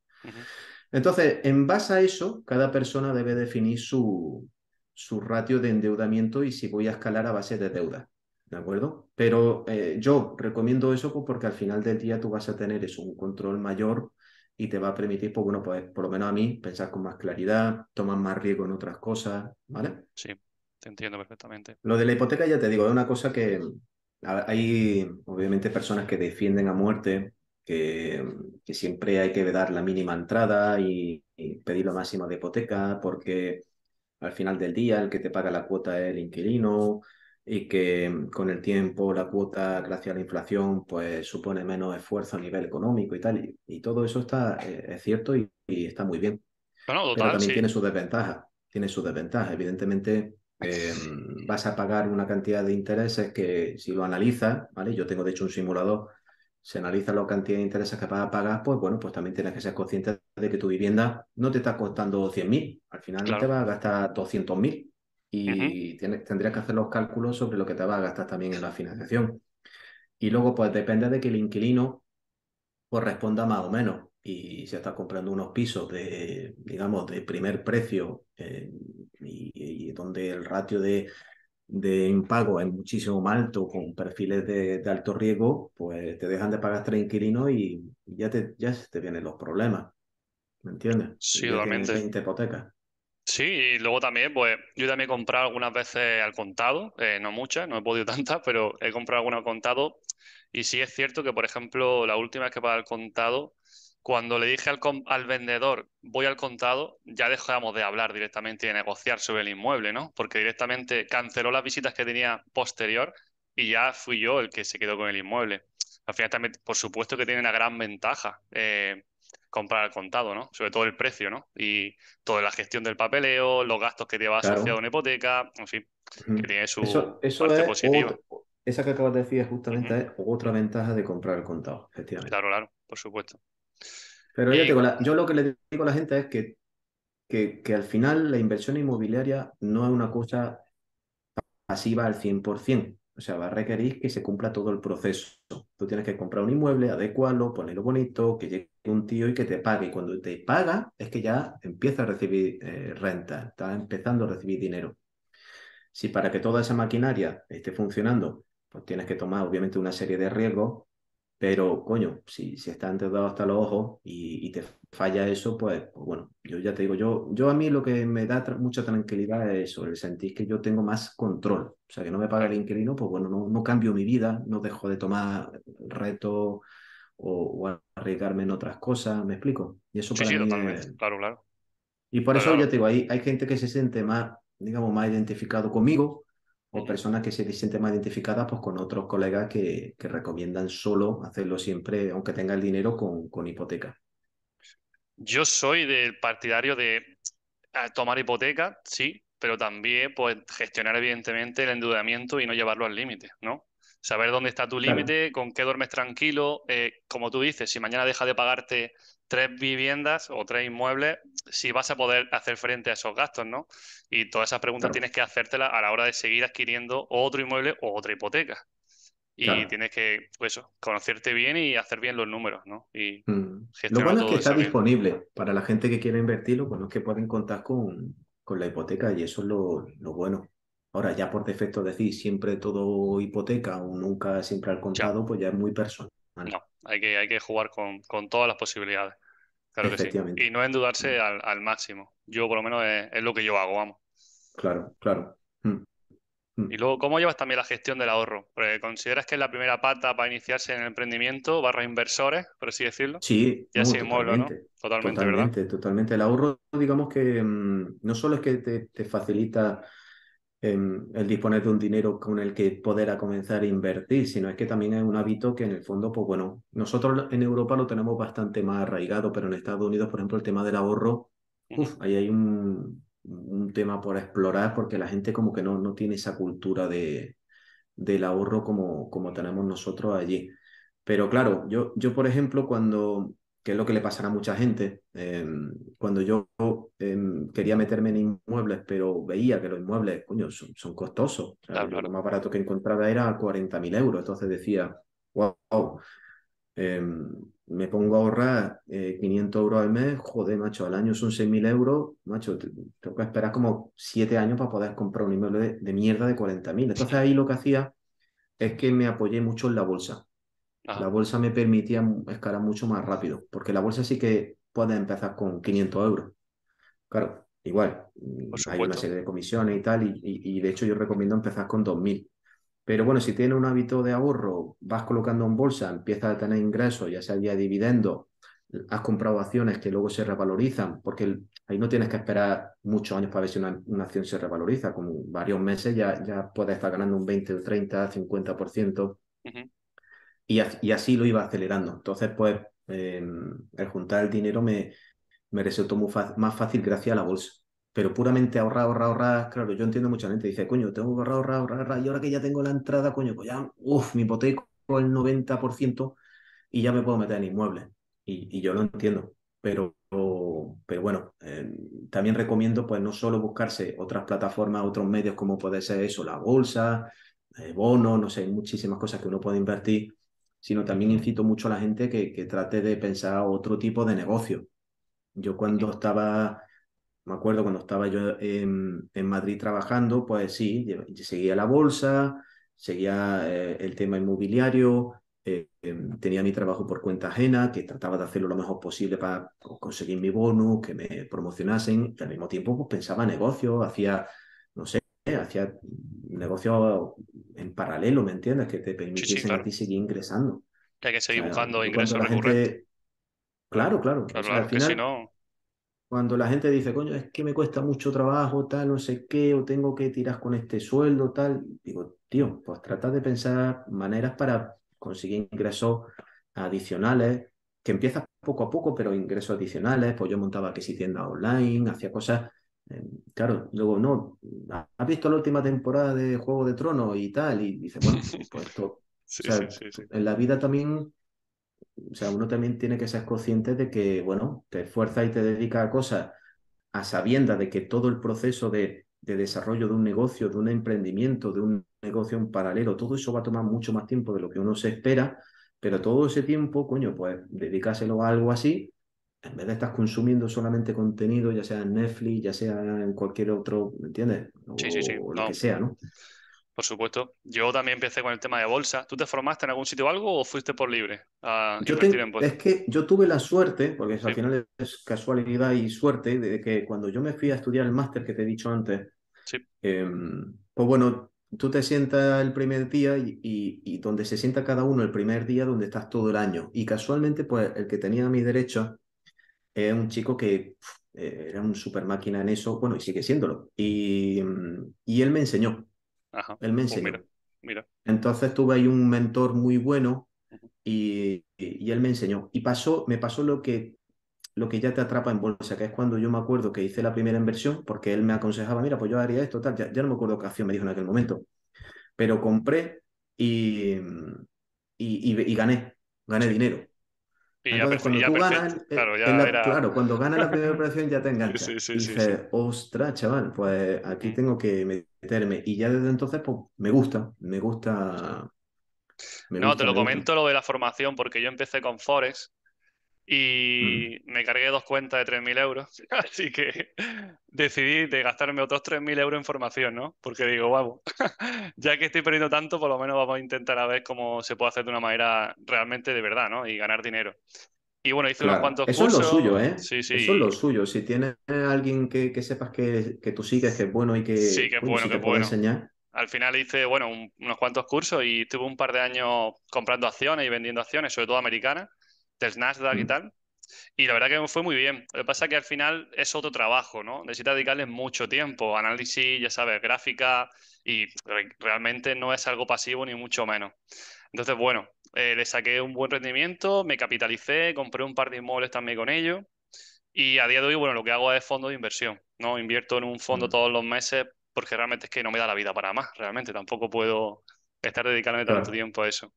Entonces, en base a eso, cada persona debe definir su, su ratio de endeudamiento y si voy a escalar a base de deuda. ¿De acuerdo? Pero eh, yo recomiendo eso pues, porque al final del día tú vas a tener eso, un control mayor y te va a permitir, pues bueno, pues por lo menos a mí, pensar con más claridad, tomar más riesgo en otras cosas, ¿vale? Sí, te entiendo perfectamente. Lo de la hipoteca, ya te digo, es una cosa que hay obviamente personas que defienden a muerte que, que siempre hay que dar la mínima entrada y, pedir lo máximo de hipoteca porque al final del día el que te paga la cuota es el inquilino, y que mm, con el tiempo la cuota, gracias a la inflación, pues supone menos esfuerzo a nivel económico y tal. Y, todo eso está, eh, es cierto y, está muy bien. Pero también tiene su desventaja. Tiene su desventaja. Evidentemente, em, vas a pagar una cantidad de intereses que si lo analizas, ¿vale? Yo tengo de hecho un simulador, se analiza la cantidad de intereses que vas a pagar, pues bueno, pues también tienes que ser consciente de que tu vivienda no te está costando 100.000, al final no te va a gastar 200.000 y tendrías que hacer los cálculos sobre lo que te va a gastar también en la financiación. Y luego, pues depende de que el inquilino pues, responda más o menos. Y si estás comprando unos pisos de, digamos, de primer precio eh, y, donde el ratio de, de impago es muchísimo más alto, con perfiles de, alto riesgo, pues te dejan de pagar tres inquilinos y ya te, ya te vienen los problemas. ¿Me entiendes? Sí, realmente. 20 hipotecas. Sí, y luego también, pues yo también he comprado algunas veces al contado, eh, no muchas, no he podido *laughs* tantas, pero he comprado algunas al contado. Y sí es cierto que, por ejemplo, la última vez que pagué al contado, cuando le dije al, al vendedor voy al contado, ya dejamos de hablar directamente y de negociar sobre el inmueble, ¿no? Porque directamente canceló las visitas que tenía posterior y ya fui yo el que se quedó con el inmueble. Al final también, por supuesto que tiene una gran ventaja. Eh, comprar al contado, ¿no? Sobre todo el precio, ¿no? Y toda la gestión del papeleo, los gastos que lleva asociado a una hipoteca, en fin, que tiene su parte positiva. esa que acabas de decir justamente es otra ventaja de comprar el contado, efectivamente. Claro, claro, por supuesto. Pero yo lo que le digo a la gente es que, que, que al final la inversión inmobiliaria no es una cosa pasiva al 100%. O sea, va a requerir que se cumpla todo el proceso. Tienes que comprar un inmueble, adecuarlo, ponerlo bonito, que llegue un tío y que te pague. Y cuando te paga, es que ya empieza a recibir eh, renta, está empezando a recibir dinero. Si para que toda esa maquinaria esté funcionando, pues tienes que tomar obviamente una serie de riesgos, pero, coño, si, si estás endeudado hasta los ojos y, te falla eso, pues, pues, bueno, yo ya te digo, yo, yo a mí lo que me da mucha tranquilidad es eso, el sentir que yo tengo más control. O sea, que no me paga el inquilino, pues bueno, no, no cambio mi vida, no dejo de tomar retos o, arriesgarme en otras cosas, ¿me explico? Y eso para mí claro, claro. Y por eso ya te digo, hay, hay gente que se siente más, digamos, más identificado conmigo o personas que se sienten más identificadas pues, con otros colegas que, que recomiendan solo hacerlo siempre, aunque tenga el dinero, con, con hipoteca. Yo soy del partidario de a tomar hipoteca, sí, pero también pues gestionar evidentemente el endeudamiento y no llevarlo al límite, ¿no? Saber dónde está tu Claro. límite, con qué duermes tranquilo, eh, como tú dices, si mañana deja de pagarte tres viviendas o tres inmuebles, si vas a poder hacer frente a esos gastos, ¿no? Y todas esas preguntas Claro. tienes que hacértelas a la hora de seguir adquiriendo otro inmueble o otra hipoteca. Y Claro. tienes que, pues eso, conocerte bien y hacer bien los números, ¿no? Y Mm. Lo bueno es que está bien. disponible para la gente que quiere invertirlo, bueno, es que pueden contar con, con la hipoteca y eso es lo, lo bueno. Ahora, ya por defecto decir siempre todo hipoteca o nunca siempre al contado, pues ya es muy personal. No, hay que, hay que jugar con, con todas las posibilidades. Claro que sí. Y no endeudarse al, al máximo. Yo, por lo menos, es, es lo que yo hago, vamos. Claro, claro. Mm. Mm. Y luego, ¿cómo llevas también la gestión del ahorro? Porque ¿Consideras que es la primera pata para iniciarse en el emprendimiento, barra inversores, por así decirlo? Sí, Ya sin inmueble, ¿no? totalmente. Totalmente, ¿verdad? Totalmente, totalmente. El ahorro, digamos que mm, no solo es que te, te facilita el disponer de un dinero con el que poder a comenzar a invertir, sino es que también es un hábito que en el fondo, pues bueno, nosotros en Europa lo tenemos bastante más arraigado, pero en Estados Unidos, por ejemplo, el tema del ahorro, uf, ahí hay un, un tema por explorar porque la gente como que no, no tiene esa cultura de, del ahorro como, como tenemos nosotros allí. Pero claro, yo, yo por ejemplo, cuando, que es lo que le pasará a mucha gente, eh, cuando yo eh, quería meterme en inmuebles, pero veía que los inmuebles, coño, son, son costosos. O sea, Claro, yo claro. Lo más barato que encontraba era 40.000 euros. Entonces decía, wow, me pongo a ahorrar eh, 500 euros al mes, joder, macho, al año son 6.000 euros, macho, te- tengo que esperar como 7 años para poder comprar un inmueble de, de mierda de 40.000. Entonces ahí lo que hacía es que me apoyé mucho en la bolsa. La bolsa me permitía escalar mucho más rápido, porque la bolsa sí que puedes empezar con 500 euros. Claro, igual, mm, hay una serie de comisiones y tal, y, y- y de hecho yo recomiendo empezar con 2.000. Pero bueno, si tienes un hábito de ahorro, vas colocando en bolsa, empiezas a tener ingresos, ya sea vía dividendos, has comprado acciones que luego se revalorizan, porque el- ahí no tienes que esperar muchos años para ver si una, una acción se revaloriza, con varios meses ya, ya puedes estar ganando un 20, 30, 50%, Ujú. Y, as- y así lo iba acelerando. Entonces, pues, eh, el juntar el dinero me, me resultó muy más fácil gracias a la bolsa. Pero puramente ahorrar, ahorrar, ahorrar, claro, yo entiendo mucha gente dice, coño, tengo que ahorrar, ahorrar, ahorrar, y ahora que ya tengo la entrada, coño, pues ya, uff, mi hipoteco el 90% y ya me puedo meter en inmuebles. Y, yo lo entiendo, pero, pero bueno, eh, también recomiendo pues no solo buscarse otras plataformas, otros medios como puede ser eso, la bolsa, eh, bonos, no sé, muchísimas cosas que uno puede invertir, sino también incito mucho a la gente que, que trate de pensar otro tipo de negocio. Yo cuando estaba, me acuerdo cuando estaba yo en, en Madrid trabajando, pues sí, seguía la bolsa, seguía eh, el tema inmobiliario, eh, eh, tenía mi trabajo por cuenta ajena, que trataba de hacerlo lo mejor posible para conseguir mi bono, que me promocionasen, y al mismo tiempo pues, pensaba negocios, hacía, no sé, hacía negocios en paralelo, ¿me entiendes? Que te permitiesen claro. a ti seguir ingresando. Que hay que O seguir sea, buscando ingresos cuando la recurrentes. gente... Claro, claro. Claro, O sea, claro, al si final, no, cuando la gente dice, coño, es que me cuesta mucho trabajo, tal, no sé qué, o tengo que tirar con este sueldo, tal, digo, tío, pues trata de pensar maneras para conseguir ingresos adicionales, que empiezas poco a poco, pero ingresos adicionales, pues yo montaba que si tiendas online, hacía cosas, claro, luego, no, ¿has visto la última temporada de Juego de Tronos y tal? Y dices, bueno, *laughs* pues esto, o sí, sea, sí, sí, sí. en la vida también o sea, uno también tiene que ser consciente de que, bueno, te esfuerzas y te dedicas a cosas a sabiendas de que todo el proceso de, de desarrollo de un negocio, de un emprendimiento, de un negocio en paralelo, todo eso va a tomar mucho más tiempo de lo que uno se espera, pero todo ese tiempo, coño, pues dedícaselo a algo así, en vez de estar consumiendo solamente contenido, ya sea en Netflix, ya sea en cualquier otro, ¿me entiendes? O, Sí, sí, sí. o lo No, que sea, ¿no? por supuesto. Yo también empecé con el tema de bolsa. ¿Tú te formaste en algún sitio o algo o fuiste por libre a Yo te- en es que yo tuve la suerte, porque Sí, al final es casualidad y suerte, de que cuando yo me fui a estudiar el máster que te he dicho antes, sí. eh, pues bueno, tú te sientas el primer día y, y- y donde se sienta cada uno el primer día donde estás todo el año. Y casualmente, pues el que tenía a mi derecha es un chico que eh, era un super máquina en eso, bueno, y sigue siéndolo. Y, mm, y él me enseñó, Ajá. él me Pues enseñó. mira, mira. Entonces tuve ahí un mentor muy bueno y, y él me enseñó. Y pasó, me pasó lo que, lo que ya te atrapa en bolsa, que es cuando yo me acuerdo que hice la primera inversión, porque él me aconsejaba, mira, pues yo haría esto, tal, ya, ya no me acuerdo qué acción me dijo en aquel momento, pero compré y, y, y, gané, gané dinero. Y Entonces, cuando tú ganas, claro, era... claro, cuando ganas la primera *laughs* operación ya te enganchas. Sí, sí, y dices, ostras, chaval, pues aquí mm. tengo que meterme. Y ya desde entonces, pues me gusta, me gusta. no, te lo comento lo de la formación, porque yo empecé con Forex y me cargué dos cuentas de 3.000 euros. *laughs* Así que decidí de gastarme otros 3.000 euros en formación, ¿no? Porque digo, vamos, *laughs* ya que estoy perdiendo tanto, por lo menos vamos a intentar a ver cómo se puede hacer de una manera realmente de verdad, ¿no? Y ganar dinero. Y bueno, hice unos cuantos Eso cursos. es lo suyo, ¿eh? Sí, sí. Eso es lo suyo. Si tienes alguien que, sepas que, tú sigues, que es bueno y que, sí, que es bueno, que puede enseñar. Al final hice, bueno, unos cuantos cursos y estuve un par de años comprando acciones y vendiendo acciones, sobre todo americanas del Nasdaq y tal. Y la verdad que me fue muy bien. Lo que pasa es que al final es otro trabajo, ¿no? Necesita dedicarle mucho tiempo, análisis, ya sabes, gráfica, y realmente no es algo pasivo ni mucho menos. Entonces, bueno, eh, le saqué un buen rendimiento, me capitalicé, compré un par de inmuebles también con ellos. Y a día de hoy, bueno, lo que hago es fondo de inversión, ¿no? Invierto en un fondo todos los meses porque realmente es que no me da la vida para más, realmente. Tampoco puedo estar dedicándome tanto tiempo a eso.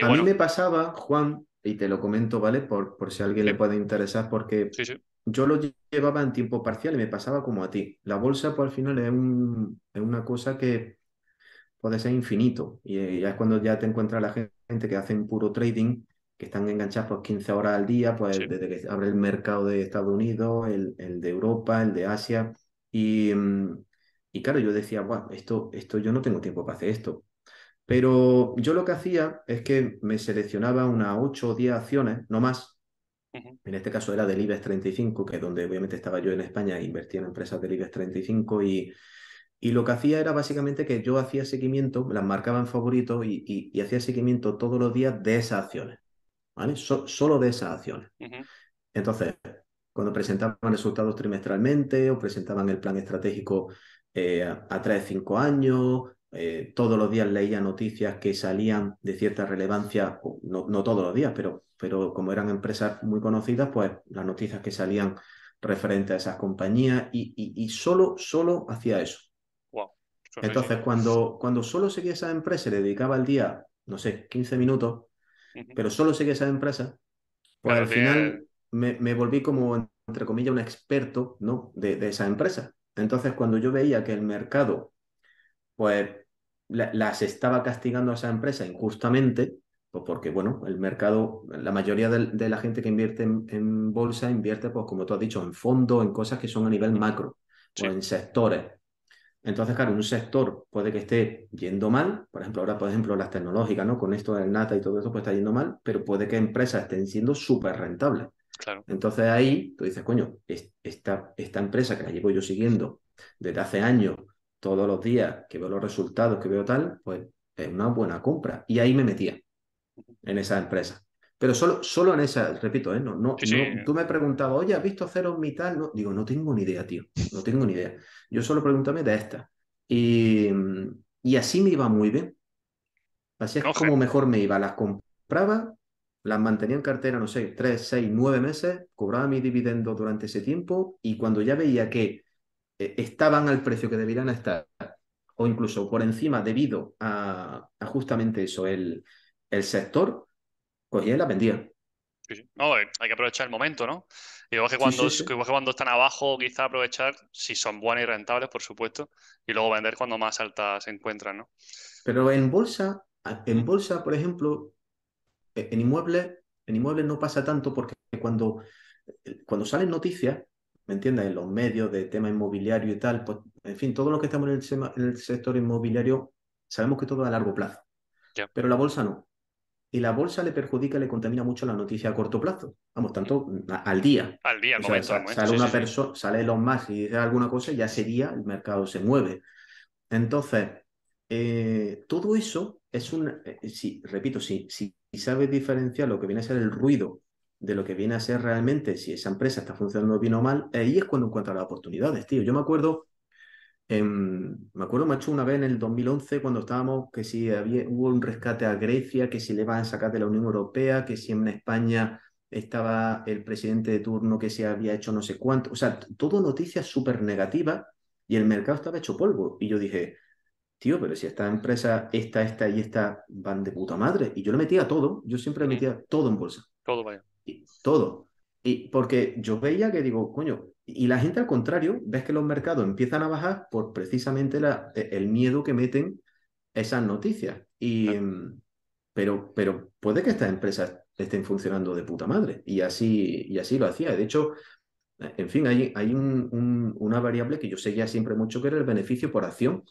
a mí me pasaba, Juan, y te lo comento, ¿vale? Por, por si a alguien le puede interesar, porque yo lo llevaba en tiempo parcial y me pasaba como a ti. La bolsa, pues al final es, un, es una cosa que puede ser infinito. Y ya es cuando ya te encuentras la gente que hacen puro trading, que están enganchados por 15 horas al día, pues desde que abre el mercado de Estados Unidos, el, el de Europa, el de Asia. Y, mm, y claro, yo decía, bueno, esto, esto yo no tengo tiempo para hacer esto. Pero yo lo que hacía es que me seleccionaba unas 8 o 10 acciones, no más. En este caso era del IBEX 35, que es donde obviamente estaba yo en España, invertía en empresas del IBEX 35 y, y lo que hacía era básicamente que yo hacía seguimiento, las marcaba en favorito y, y, hacía seguimiento todos los días de esas acciones, ¿vale? solo de esas acciones. Entonces, cuando presentaban resultados trimestralmente o presentaban el plan estratégico eh, a, a 3, 5 años, eh, todos los días leía noticias que salían de cierta relevancia, no, no, todos los días, pero, pero como eran empresas muy conocidas, pues las noticias que salían referentes a esas compañías y, y, solo, solo hacía eso. Entonces, cuando, cuando solo seguía esa empresa y le dedicaba el día, no sé, 15 minutos, pero solo seguía esa empresa, pues al final me, me, volví como, entre comillas, un experto ¿no? de, de esa empresa. Entonces, cuando yo veía que el mercado pues las estaba castigando a esa empresa injustamente, pues porque, bueno, el mercado, la mayoría de, la gente que invierte en, bolsa invierte, pues como tú has dicho, en fondo, en cosas que son a nivel macro, o en sectores. Entonces, claro, un sector puede que esté yendo mal, por ejemplo, ahora, por ejemplo, las tecnológicas, ¿no? Con esto del NATA y todo eso, pues está yendo mal, pero puede que empresas estén siendo súper rentables. Claro. Entonces ahí tú dices, coño, esta, esta empresa que la llevo yo siguiendo desde hace años, todos los días que veo los resultados, que veo tal, pues es una buena compra. Y ahí me metía en esa empresa. Pero solo, solo en esa, repito, ¿eh? no, no, tú me preguntabas, oye, ¿has visto cero mi tal? No, digo, no tengo ni idea, tío, no tengo ni idea. Yo solo pregúntame de esta. Y, y así me iba muy bien. Así es como mejor me iba. Las compraba, las mantenía en cartera, no sé, tres, seis, nueve meses, cobraba mi dividendo durante ese tiempo y cuando ya veía que estaban al precio que debieran estar, o incluso por encima debido a, justamente eso, el, el sector, cogía y la vendía. No, eh, hay que aprovechar el momento, ¿no? Y que cuando, cuando están abajo, quizá aprovechar, si son buenas y rentables, por supuesto, y luego vender cuando más altas se encuentran, ¿no? Pero en bolsa, en bolsa, por ejemplo, e, en inmuebles, en inmuebles no pasa tanto porque cuando, cuando salen noticias, ¿me entiendes? En los medios de tema inmobiliario y tal, pues, en fin, todo lo que estamos en el, sector inmobiliario, sabemos que todo a largo plazo. Pero la bolsa no. Y la bolsa le perjudica, le contamina mucho la noticia a corto plazo. Vamos, tanto al día. Al día, Sale una persona, sale los más y dice alguna cosa, ya sería, el mercado se mueve. Entonces, eh, todo eso es un, eh, si, repito, si, si sabes diferenciar lo que viene a ser el ruido de lo que viene a ser realmente si esa empresa está funcionando bien o mal, ahí es cuando encuentra las oportunidades, tío. Yo me acuerdo, me acuerdo, macho, una vez en el 2011 cuando estábamos, que si había, hubo un rescate a Grecia, que si le van a sacar de la Unión Europea, que si en España estaba el presidente de turno que se había hecho no sé cuánto, o sea, todo noticias súper negativas y el mercado estaba hecho polvo. Y yo dije, tío, pero si esta empresa, esta, esta y esta van de puta madre. Y yo le metía todo, yo siempre le metía todo en bolsa. Todo, vaya. Todo. Y porque yo veía que digo, coño, y la gente al contrario, ves que los mercados empiezan a bajar por precisamente la, e, el miedo que meten esas noticias. Y, pero, pero puede que estas empresas estén funcionando de puta madre. Y así, y así lo hacía. De hecho, en fin, hay, hay un, una variable que yo seguía siempre mucho que era el beneficio por acción.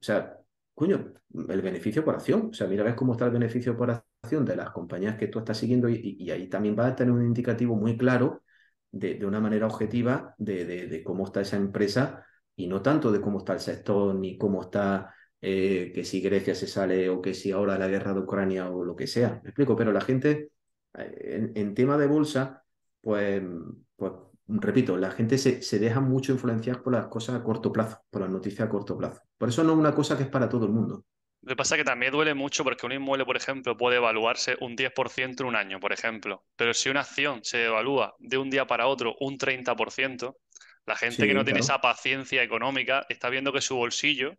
O sea, coño, el beneficio por acción. O sea, mira, ves cómo está el beneficio por acción de las compañías que tú estás siguiendo y, ahí también vas a tener un indicativo muy claro de, una manera objetiva de, de, cómo está esa empresa y no tanto de cómo está el sector ni cómo está eh, que si Grecia se sale o que si ahora la guerra de Ucrania o lo que sea. Me explico, pero la gente eh, en, tema de bolsa, pues, pues repito, la gente se, se, deja mucho influenciar por las cosas a corto plazo, por las noticias a corto plazo. Por eso no es una cosa que es para todo el mundo. Lo que pasa es que también duele mucho porque un inmueble, por ejemplo, puede evaluarse un 10% en un año, por ejemplo. Pero si una acción se evalúa de un día para otro un 30%, la gente que no tiene esa paciencia económica está viendo que su bolsillo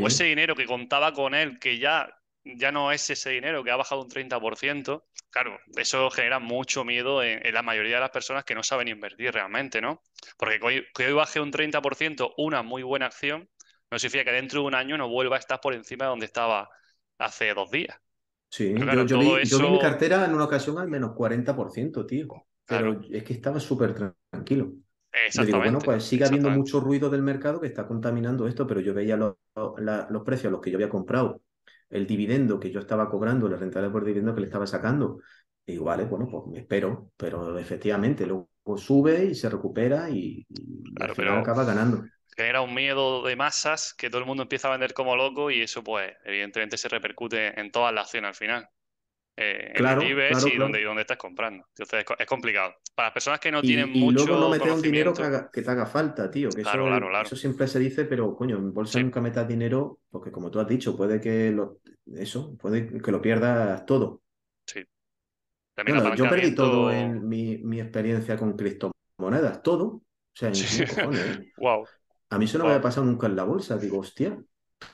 o ese dinero que contaba con él, que ya, ya no es ese dinero, que ha bajado un 30%, claro, eso genera mucho miedo en, la mayoría de las personas que no saben invertir realmente, ¿no? Porque que hoy, baje un 30% una muy buena acción, no significa que dentro de un año no vuelva a estar por encima de donde estaba hace dos días. Sí, yo, vi, mi cartera en una ocasión al menos 40%, tío. Pero es que estaba súper tranquilo. Exactamente. bueno, pues sigue habiendo mucho ruido del mercado que está contaminando esto, pero yo veía los, los precios a los que yo había comprado el dividendo que yo estaba cobrando, la rentabilidad por dividendo que le estaba sacando. Y digo, vale, bueno, pues me espero, pero efectivamente luego sube y se recupera y, al final acaba ganando. Genera un miedo de masas que todo el mundo empieza a vender como loco y eso, pues, evidentemente se repercute en toda la acción al final. Eh, claro, en el y, Donde, y estás comprando. Entonces es, complicado. Para las personas que no tienen mucho. Y luego no meter un dinero que, te haga falta, tío. Que claro, eso, claro, claro. eso siempre se dice, pero coño, en bolsa nunca metas dinero, porque como tú has dicho, puede que lo, eso, puede que lo pierdas todo. Sí. yo perdí todo en mi, mi, experiencia con criptomonedas, todo. O sea, en wow. ¿eh? *laughs* A mí eso no me había pasado nunca en la bolsa. Digo, hostia.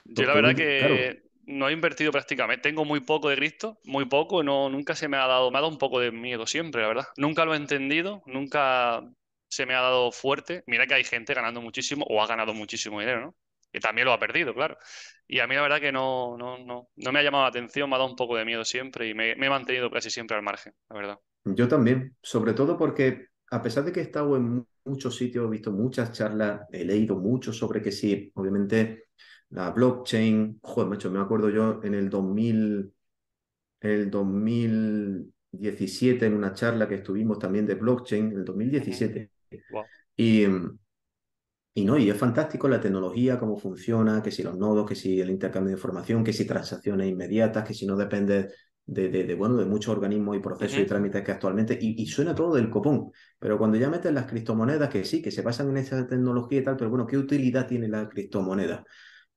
Yo la verdad que no he invertido prácticamente. Tengo muy poco de Cristo, muy poco. No, nunca se me ha dado, me ha dado un poco de miedo siempre, la verdad. Nunca lo he entendido, nunca se me ha dado fuerte. Mira que hay gente ganando muchísimo o ha ganado muchísimo dinero, ¿no? Que también lo ha perdido, claro. Y a mí la verdad que no, no, no, no me ha llamado la atención, me ha dado un poco de miedo siempre y me, he mantenido casi siempre al margen, la verdad. Yo también, sobre todo porque a pesar de que he estado en muchos sitios, he visto muchas charlas, he leído mucho sobre que sí, obviamente la blockchain, joder, macho, me acuerdo yo en el 2000, el 2017 en una charla que estuvimos también de blockchain, en el 2017. Y, y no, y es fantástico la tecnología, cómo funciona, que si los nodos, que si el intercambio de información, que si transacciones inmediatas, que si no depende de, de, bueno, de muchos organismos y procesos y trámites que actualmente, y, suena todo del copón, pero cuando ya metes las criptomonedas, que sí, que se basan en esa tecnología y tal, pero bueno, ¿qué utilidad tiene la criptomoneda?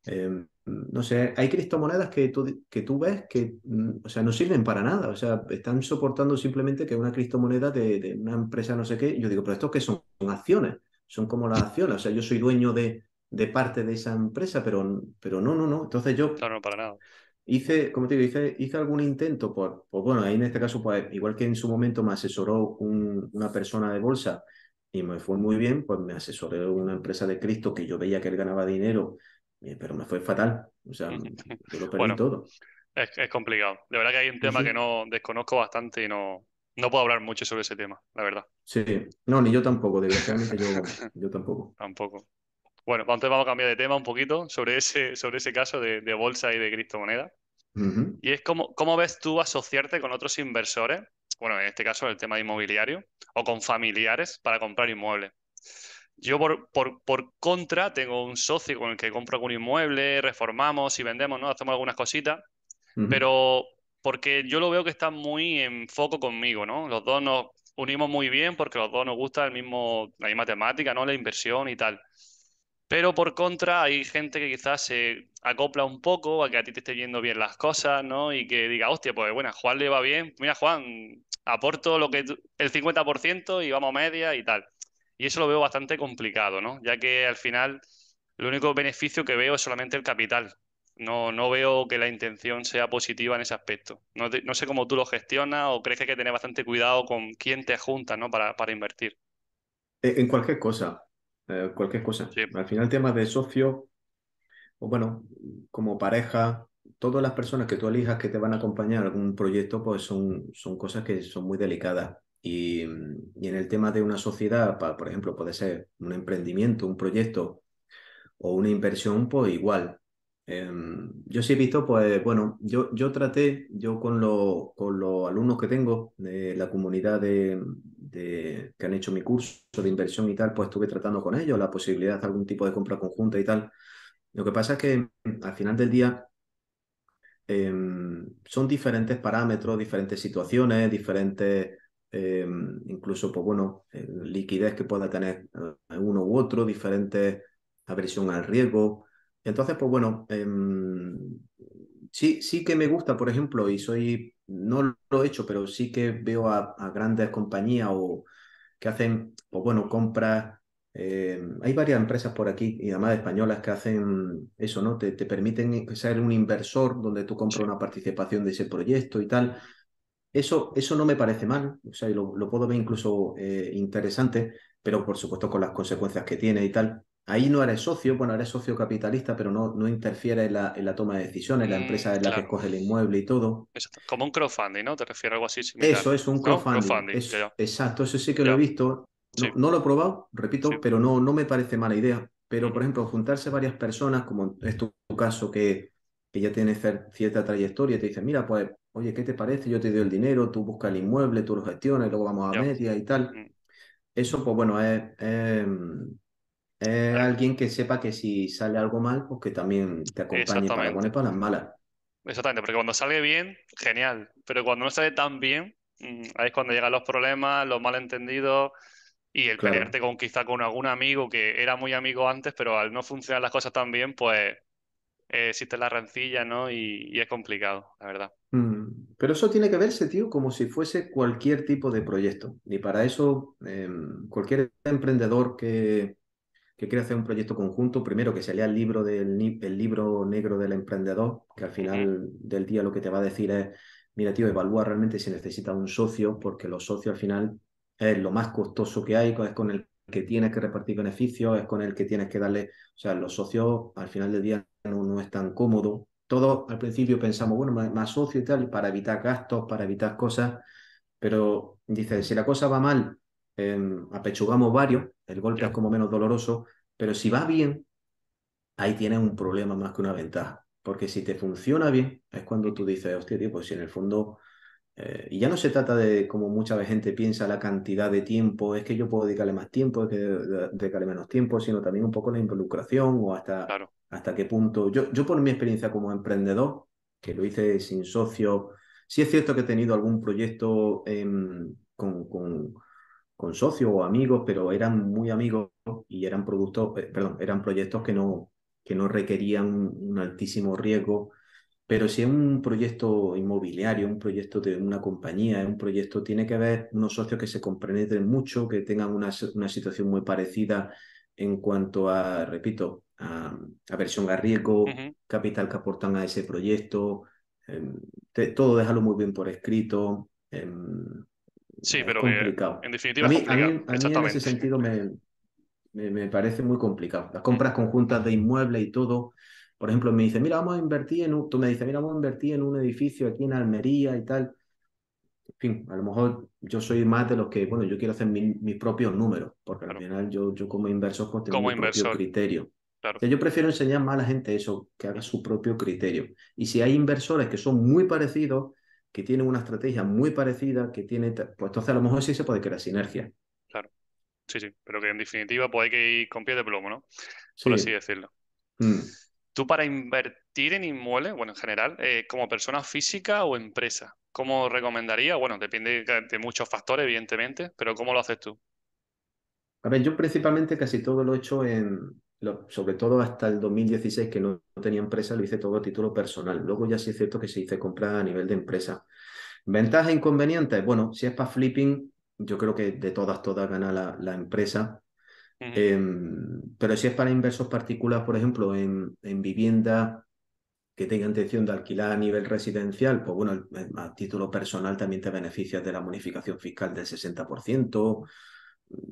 Em, no sé, hay criptomonedas que tú, que tú ves que mm, o sea, no sirven para nada, o sea, están soportando simplemente que una criptomoneda de, una empresa no sé qué, yo digo, pero estos que son? son acciones, son como las acciones, o sea, yo soy dueño de, de parte de esa empresa, pero, pero no, no, no, entonces yo... no, para nada. Hice, como te digo, hice, hice algún intento por, pues bueno, ahí en este caso, pues igual que en su momento me asesoró una persona de bolsa y me fue muy bien, pues me asesoré una empresa de Cristo que yo veía que él ganaba dinero eh, pero me fue fatal. O sea, *laughs* yo lo perdí todo. Es, es, complicado. De verdad que hay un tema que no desconozco bastante y no, no puedo hablar mucho sobre ese tema, la verdad. Sí, no, ni yo tampoco, desgraciadamente yo, yo tampoco. *laughs* tampoco. Bueno, entonces vamos a cambiar de tema un poquito sobre ese, sobre ese caso de, de bolsa y de criptomonedas. Y es como, ¿cómo ves tú asociarte con otros inversores? Bueno, en este caso el tema inmobiliario, o con familiares para comprar inmuebles. Yo por, por, por, contra tengo un socio con el que compro algún inmueble, reformamos y vendemos, ¿no? Hacemos algunas cositas, pero porque yo lo veo que está muy en foco conmigo, ¿no? Los dos nos unimos muy bien porque los dos nos gusta el mismo, la misma temática, ¿no? La inversión y tal. Pero por contra hay gente que quizás se acopla un poco a que a ti te esté yendo bien las cosas, ¿no? Y que diga, hostia, pues bueno, a Juan le va bien. Mira, Juan, aporto lo que el 50% y vamos a media y tal. Y eso lo veo bastante complicado, ¿no? Ya que al final el único beneficio que veo es solamente el capital. No, no veo que la intención sea positiva en ese aspecto. No, sé cómo tú lo gestionas o crees que hay que tener bastante cuidado con quién te junta ¿no? para, para invertir. En cualquier cosa, eh, cualquier cosa. Al final, temas de socio, o bueno, como pareja, todas las personas que tú elijas que te van a acompañar en algún proyecto, pues son, son cosas que son muy delicadas. Y, y en el tema de una sociedad, por ejemplo, puede ser un emprendimiento, un proyecto o una inversión, pues igual. Em, yo sí he visto, pues bueno, yo, yo traté, yo con, lo, con los alumnos que tengo de la comunidad de, que han hecho mi curso de inversión y tal, pues estuve tratando con ellos la posibilidad de algún tipo de compra conjunta y tal. Lo que pasa es que al final del día em, son diferentes parámetros, diferentes situaciones, diferentes, em, incluso, pues bueno, eh, liquidez que pueda tener eh, uno u otro, diferentes aversión al riesgo. Entonces, pues bueno, em, sí, sí que me gusta, por ejemplo, y soy, no lo he hecho, pero sí que veo a, grandes compañías o que hacen, pues bueno, compras. Em, hay varias empresas por aquí, y además españolas, que hacen eso, ¿no? Te, te permiten ser un inversor donde tú compras una participación de ese proyecto y tal. Eso, eso no me parece mal, o sea, lo, lo puedo ver incluso eh, interesante, pero por supuesto con las consecuencias que tiene y tal. Ahí no eres socio, bueno, eres socio capitalista, pero no, no interfiere en la, en la toma de decisiones, la mm, empresa es la que escoge el inmueble y todo. Exacto. Como un crowdfunding, ¿no? ¿Te refieres a algo así Eso es un crowdfunding. exacto, eso sí que lo he visto. No, lo he probado, repito, pero no, no me parece mala idea. Pero, por ejemplo, juntarse varias personas, como es tu, caso, que, que ya tienes cierta trayectoria, te dicen, mira, pues, oye, ¿qué te parece? Yo te doy el dinero, tú buscas el inmueble, tú lo gestionas, y luego vamos a media y tal. Mm. Eso, pues bueno, es, es alguien que sepa que si sale algo mal, pues que también te acompañe para las para las malas. Exactamente, porque cuando sale bien, genial. Pero cuando no sale tan bien, mm, ahí es cuando llegan los problemas, los malentendidos y el pelearte con quizá con algún amigo que era muy amigo antes, pero al no funcionar las cosas tan bien, pues eh, existe la rencilla, ¿no? Y, es complicado, la verdad. Mm, pero eso tiene que verse, tío, como si fuese cualquier tipo de proyecto. Y para eso, em, cualquier emprendedor que, que quiere hacer un proyecto conjunto, primero que se lea el libro, del, el libro negro del emprendedor, que al final del día lo que te va a decir es, mira tío, evalúa realmente si necesitas un socio, porque los socios al final es lo más costoso que hay, es con el que tienes que repartir beneficios, es con el que tienes que darle, o sea, los socios al final del día no, no es tan cómodo. Todos al principio pensamos, bueno, más, más socio y tal, para evitar gastos, para evitar cosas, pero dice, si la cosa va mal, Em, apechugamos varios, el golpe es como menos doloroso, pero si va bien, ahí tienes un problema más que una ventaja. Porque si te funciona bien, es cuando tú dices, hostia, tío, pues si en el fondo. Eh, y ya no se trata de, como mucha gente piensa, la cantidad de tiempo, es que yo puedo dedicarle más tiempo, es que dedicarle menos tiempo, sino también un poco la involucración o hasta, hasta qué punto. Yo, yo, por mi experiencia como emprendedor, que lo hice sin socio, sí es cierto que he tenido algún proyecto con, con con socios o amigos, pero eran muy amigos y eran productos, eh, perdón, eran proyectos que no, que no requerían un, altísimo riesgo. Pero si es un proyecto inmobiliario, un proyecto de una compañía, un proyecto, tiene que haber unos socios que se compenetren mucho, que tengan una, una situación muy parecida en cuanto a, repito, a, versión a riesgo, capital que aportan a ese proyecto, em, todo déjalo muy bien por escrito. Em, Sí, pero complicado. en definitiva a mí, A mí, en ese sentido me, me, parece muy complicado. Las compras conjuntas de inmuebles y todo. Por ejemplo, me dice, mira, vamos a invertir en un... Tú me dices, mira, vamos a invertir en un edificio aquí en Almería y tal. En fin, a lo mejor yo soy más de los que, bueno, yo quiero hacer mis propios números, porque al final yo, yo como inversor pues tengo mi propio criterio. yo prefiero enseñar más a la gente eso, que haga su propio criterio. Y si hay inversores que son muy parecidos, que tienen una estrategia muy parecida, que tiene, pues entonces a lo mejor sí se puede crear sinergia. Claro. Sí, sí, pero que en definitiva pues hay que ir con pie de plomo, ¿no? Por así decirlo. Mm. Tú para invertir en inmuebles, bueno, en general, eh, como persona física o empresa, ¿cómo recomendaría? Bueno, depende de muchos factores, evidentemente, pero ¿cómo lo haces tú? A ver, yo principalmente casi todo lo he hecho en, sobre todo hasta el 2016 que no, tenía empresa, lo hice todo a título personal. Luego ya sí es cierto que se hice compra a nivel de empresa. Ventajas e inconvenientes. Bueno, si es para flipping, yo creo que de todas, todas gana la, la empresa. Em, pero si es para inversos particulares, por ejemplo, en, en vivienda que tenga intención de alquilar a nivel residencial, pues bueno, a título personal también te beneficias de la bonificación fiscal del 60%.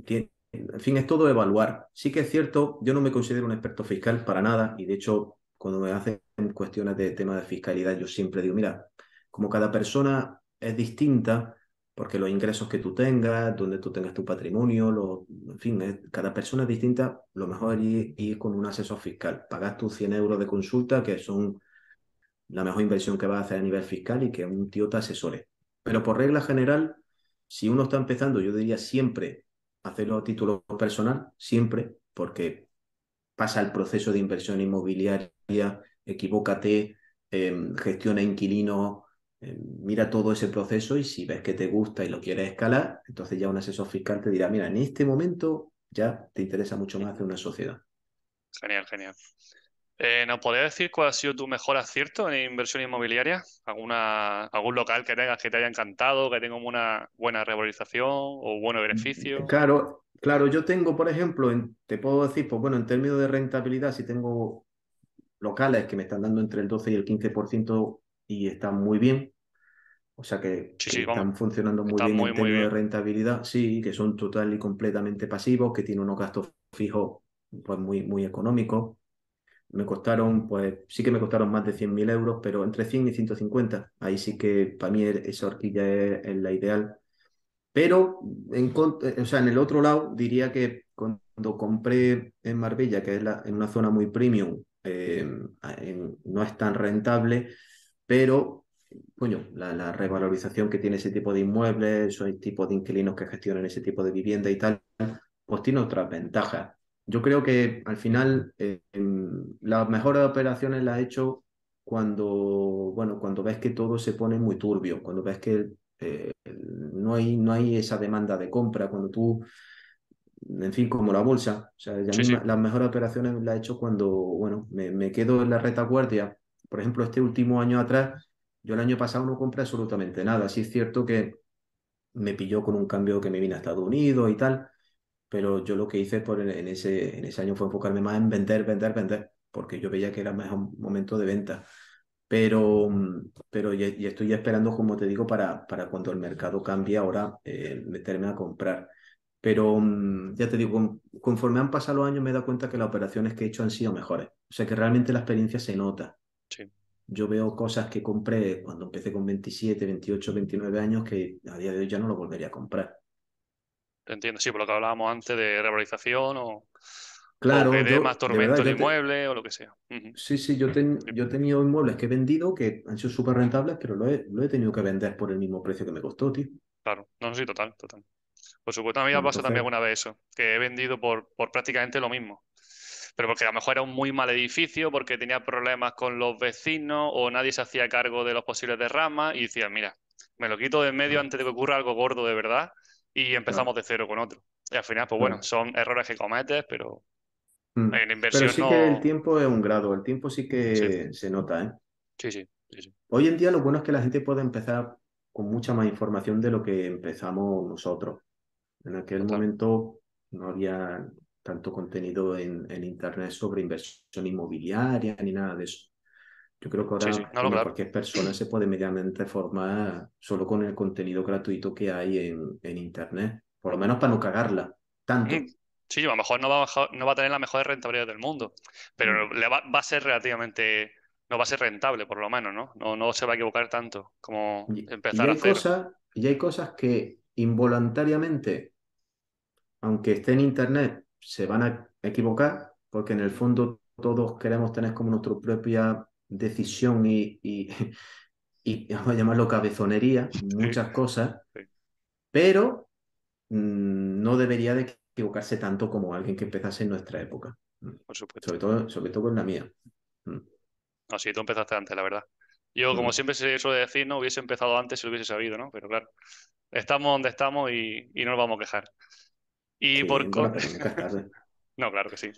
Tien- en fin, es todo evaluar. Sí que es cierto, yo no me considero un experto fiscal para nada y de hecho, cuando me hacen cuestiones de tema de fiscalidad, yo siempre digo, mira, como cada persona es distinta, porque los ingresos que tú tengas, donde tú tengas tu patrimonio, lo, en fin, cada persona es distinta, lo mejor es ir con un asesor fiscal. Pagas tus 100 euros de consulta, que son la mejor inversión que vas a hacer a nivel fiscal y que un tío te asesore. Pero por regla general, si uno está empezando, yo diría siempre hacerlo a título personal, siempre, porque pasa el proceso de inversión inmobiliaria, equivócate, eh, gestiona inquilinos, eh, mira todo ese proceso y si ves que te gusta y lo quieres escalar, entonces ya un asesor fiscal te dirá, mira, en este momento ya te interesa mucho más hacer una sociedad. Genial, genial. Eh, ¿nos podrías decir cuál ha sido tu mejor acierto en inversión inmobiliaria? ¿Alguna, algún local que tengas que te haya encantado, que tenga una buena revalorización o buenos beneficios? Claro, claro, yo tengo, por ejemplo, en- te puedo decir, pues bueno, en términos de rentabilidad, si tengo locales que me están dando entre el 12 y el 15% y están muy bien, o sea que, Sí, que sí, vamos, están funcionando muy está bien muy, en términos de rentabilidad, sí, que son total y completamente pasivos, que tienen unos gastos fijos pues muy, muy económicos. Me costaron, pues sí que me costaron más de 100.000 euros, pero entre 100 y 150. Ahí sí que para mí esa horquilla es, es la ideal. Pero en, eh, o sea, en el otro lado, diría que cuando compré en Marbella, que es la- en una zona muy premium, en- no es tan rentable, pero coño, la, la revalorización que tiene ese tipo de inmuebles, esos tipos de inquilinos que gestionan ese tipo de vivienda y tal, pues tiene otras ventajas. Yo creo que al final eh, las mejores operaciones las he hecho cuando, bueno, cuando ves que todo se pone muy turbio, cuando ves que eh, no hay, no hay esa demanda de compra, cuando tú, en fin, como la bolsa, o sea, Sí, las mejores operaciones las he hecho cuando, bueno, me, me quedo en la retaguardia. Por ejemplo, este último año atrás, yo el año pasado no compré absolutamente nada. Sí es cierto que me pilló con un cambio que me vine a Estados Unidos y tal, pero yo lo que hice por en, ese, en ese año fue enfocarme más en vender, vender, vender, porque yo veía que era el mejor momento de venta. Pero, mm, pero ya, ya estoy esperando, como te digo, para, para cuando el mercado cambie ahora, eh, meterme a comprar. Pero mm, ya te digo, con- conforme han pasado los años me he dado cuenta que las operaciones que he hecho han sido mejores. O sea que realmente la experiencia se nota. Sí, Yo veo cosas que compré cuando empecé con 27, 28, 29 años que a día de hoy ya no lo volvería a comprar. Te entiendo. Sí, por lo que hablábamos antes de revalorización o, o que Claro, dé más tormento el te, inmueble o lo que sea. Sí, sí, yo, ten- yo he tenido inmuebles que he vendido que han sido súper rentables, pero lo he, lo he tenido que vender por el mismo precio que me costó, tío. claro. No, sí, total, total. Por supuesto, a mí me pasado también alguna vez eso, que he vendido por, por prácticamente lo mismo. Pero porque a lo mejor era un muy mal edificio, porque tenía problemas con los vecinos o nadie se hacía cargo de los posibles derramas y decía, mira, me lo quito de en medio antes de que ocurra algo gordo de verdad y empezamos claro, de cero con otro. Y al final, pues bueno, son errores que cometes, pero Mm. en Pero inversión sí que el tiempo es un grado, el tiempo sí Sí, que se nota, ¿eh? sí, sí, sí, sí, Hoy en día lo bueno es que la gente puede empezar con mucha más información de lo que empezamos nosotros. En aquel total. momento no había tanto contenido en, en Internet sobre inversión inmobiliaria ni nada de eso. Yo creo que Sí, sí, ahora, no, claro. cualquier persona se puede medianamente formar solo con el contenido gratuito que hay en, en Internet, por lo menos para no cagarla Mm, tanto. Sí, a lo mejor no va a, no va a tener la mejor rentabilidad del mundo, Mm. pero le va, va a ser relativamente, no va a ser rentable por lo menos, ¿no? No, no se va a equivocar tanto como Y, y empezar a hay cero. cosas, y hay cosas que involuntariamente, aunque esté en Internet, se van a equivocar, porque en el fondo todos queremos tener como nuestra propia decisión y, y, *laughs* y vamos a llamarlo cabezonería, Sí, muchas cosas, pero mm, no debería de equivocarse tanto como alguien que empezase en nuestra época. Por supuesto. Sobre todo, sobre todo en la mía. No, sí, tú empezaste antes, la verdad. Yo, como siempre se suele decir, no hubiese empezado antes si lo hubiese sabido, ¿no? Pero claro, estamos donde estamos y, y no nos vamos a quejar. Y Sí, por... es tarde. *laughs* No, claro que sí.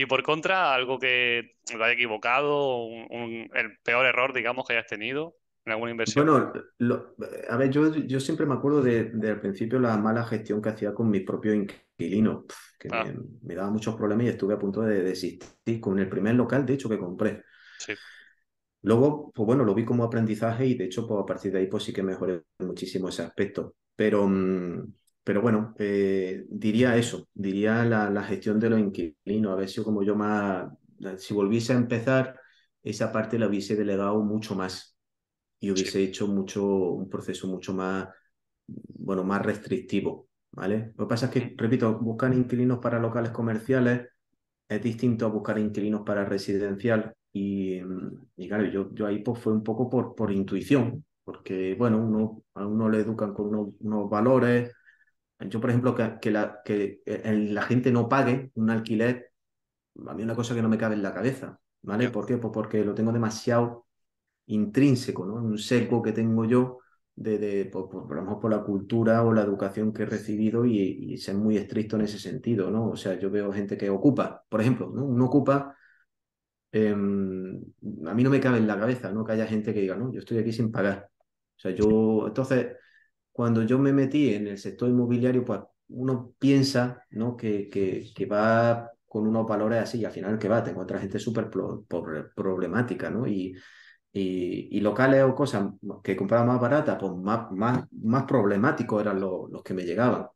Y por contra, algo que lo haya equivocado, un- un- el peor error, digamos, que hayas tenido. en alguna inversión. Bueno, lo- a ver, yo, yo siempre me acuerdo de, del principio la mala gestión que hacía con mis propios inquilinos, pf, que Ah. me, me daba muchos problemas y estuve a punto de desistir con el primer local, de hecho, que compré. Sí, Luego, pues bueno, lo vi como aprendizaje y de hecho, pues a partir de ahí, pues sí que mejoré muchísimo ese aspecto. Pero, mm, pero bueno, eh, diría eso, diría la, la gestión de los inquilinos, haber sido como yo más, si volviese a empezar, esa parte la hubiese delegado mucho más y sí, hubiese hecho mucho, un proceso mucho más, bueno, más restrictivo, ¿vale? Lo que pasa es que, repito, buscar inquilinos para locales comerciales es distinto a buscar inquilinos para residencial y, y claro, yo, yo ahí pues fue un poco por, por intuición, porque bueno, uno, a uno le educan con unos, unos valores. Yo, por ejemplo, que, que, la, que el- la gente no pague un alquiler, a mí es una cosa que no me cabe en la cabeza, ¿vale? ¿Por qué? Pues porque lo tengo demasiado intrínseco, ¿no? Un sesgo que tengo yo de, de por, por- lo mejor por la cultura o la educación que he recibido y, y ser muy estricto en ese sentido, ¿no? O sea, yo veo gente que ocupa, por ejemplo, ¿no? Uno ocupa, eh, a mí no me cabe en la cabeza, ¿no? Que haya gente que diga, no, yo estoy aquí sin pagar. O sea, yo, entonces, cuando yo me metí en el sector inmobiliario, pues uno piensa, ¿no? Que, que, va con unos valores así y al final que va, te encuentras gente súper problemática, ¿no? Y, y, locales o cosas que compraba más baratas, pues más, más, más problemáticos eran los, los que me llegaban.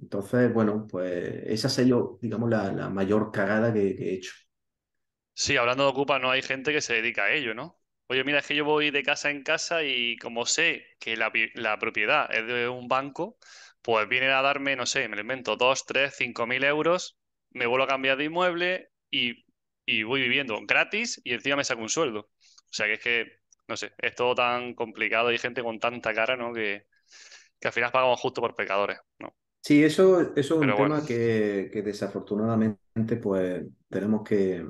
Entonces, bueno, pues esa ha yo, digamos, la, la mayor cagada que, que he hecho. Sí, hablando de Ocupa, no hay gente que se dedica a ello, ¿no? Oye, mira, es que yo voy de casa en casa y como sé que la, pi- la propiedad es de un banco, pues vienen a darme, no sé, me lo invento, dos, tres, cinco mil euros, me vuelvo a cambiar de inmueble y, y voy viviendo gratis y encima me saco un sueldo. O sea que es que, no sé, es todo tan complicado y hay gente con tanta cara, ¿no? Que, que al final pagamos justo por pecadores, ¿no? Sí, eso, eso es un bueno, tema que, que desafortunadamente pues tenemos que,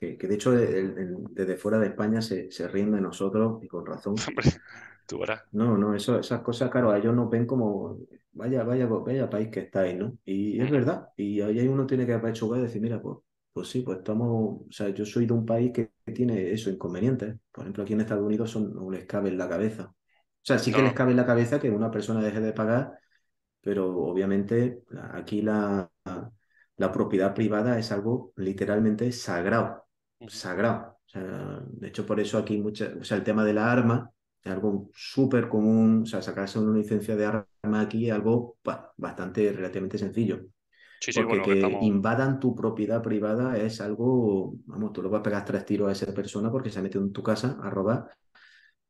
que, que de hecho el- el- desde fuera de España se, se ríen de nosotros y con razón. hombre, *laughs* tú verás. No, no, eso, esas cosas, claro, ellos nos ven como, vaya, vaya, vaya país que estáis, ¿no? Y es verdad, y ahí uno tiene que apechugar y decir, mira, pues, pues sí, pues estamos, o sea, yo soy de un país que tiene eso, inconvenientes. Por ejemplo, aquí en Estados Unidos son, no les cabe en la cabeza. O sea, sí que les cabe en la cabeza que una persona deje de pagar, pero obviamente aquí la, la propiedad privada es algo literalmente sagrado. Sagrado. O sea, de hecho, por eso aquí mucha, o sea, el tema de la arma es algo súper común. O sea, sacarse una licencia de arma aquí es algo bah, bastante relativamente sencillo. Sí, sí, Porque bueno, que que estamos... invadan tu propiedad privada es algo, vamos, tú le vas a pegar tres tiros a esa persona porque se ha metido en tu casa a robar.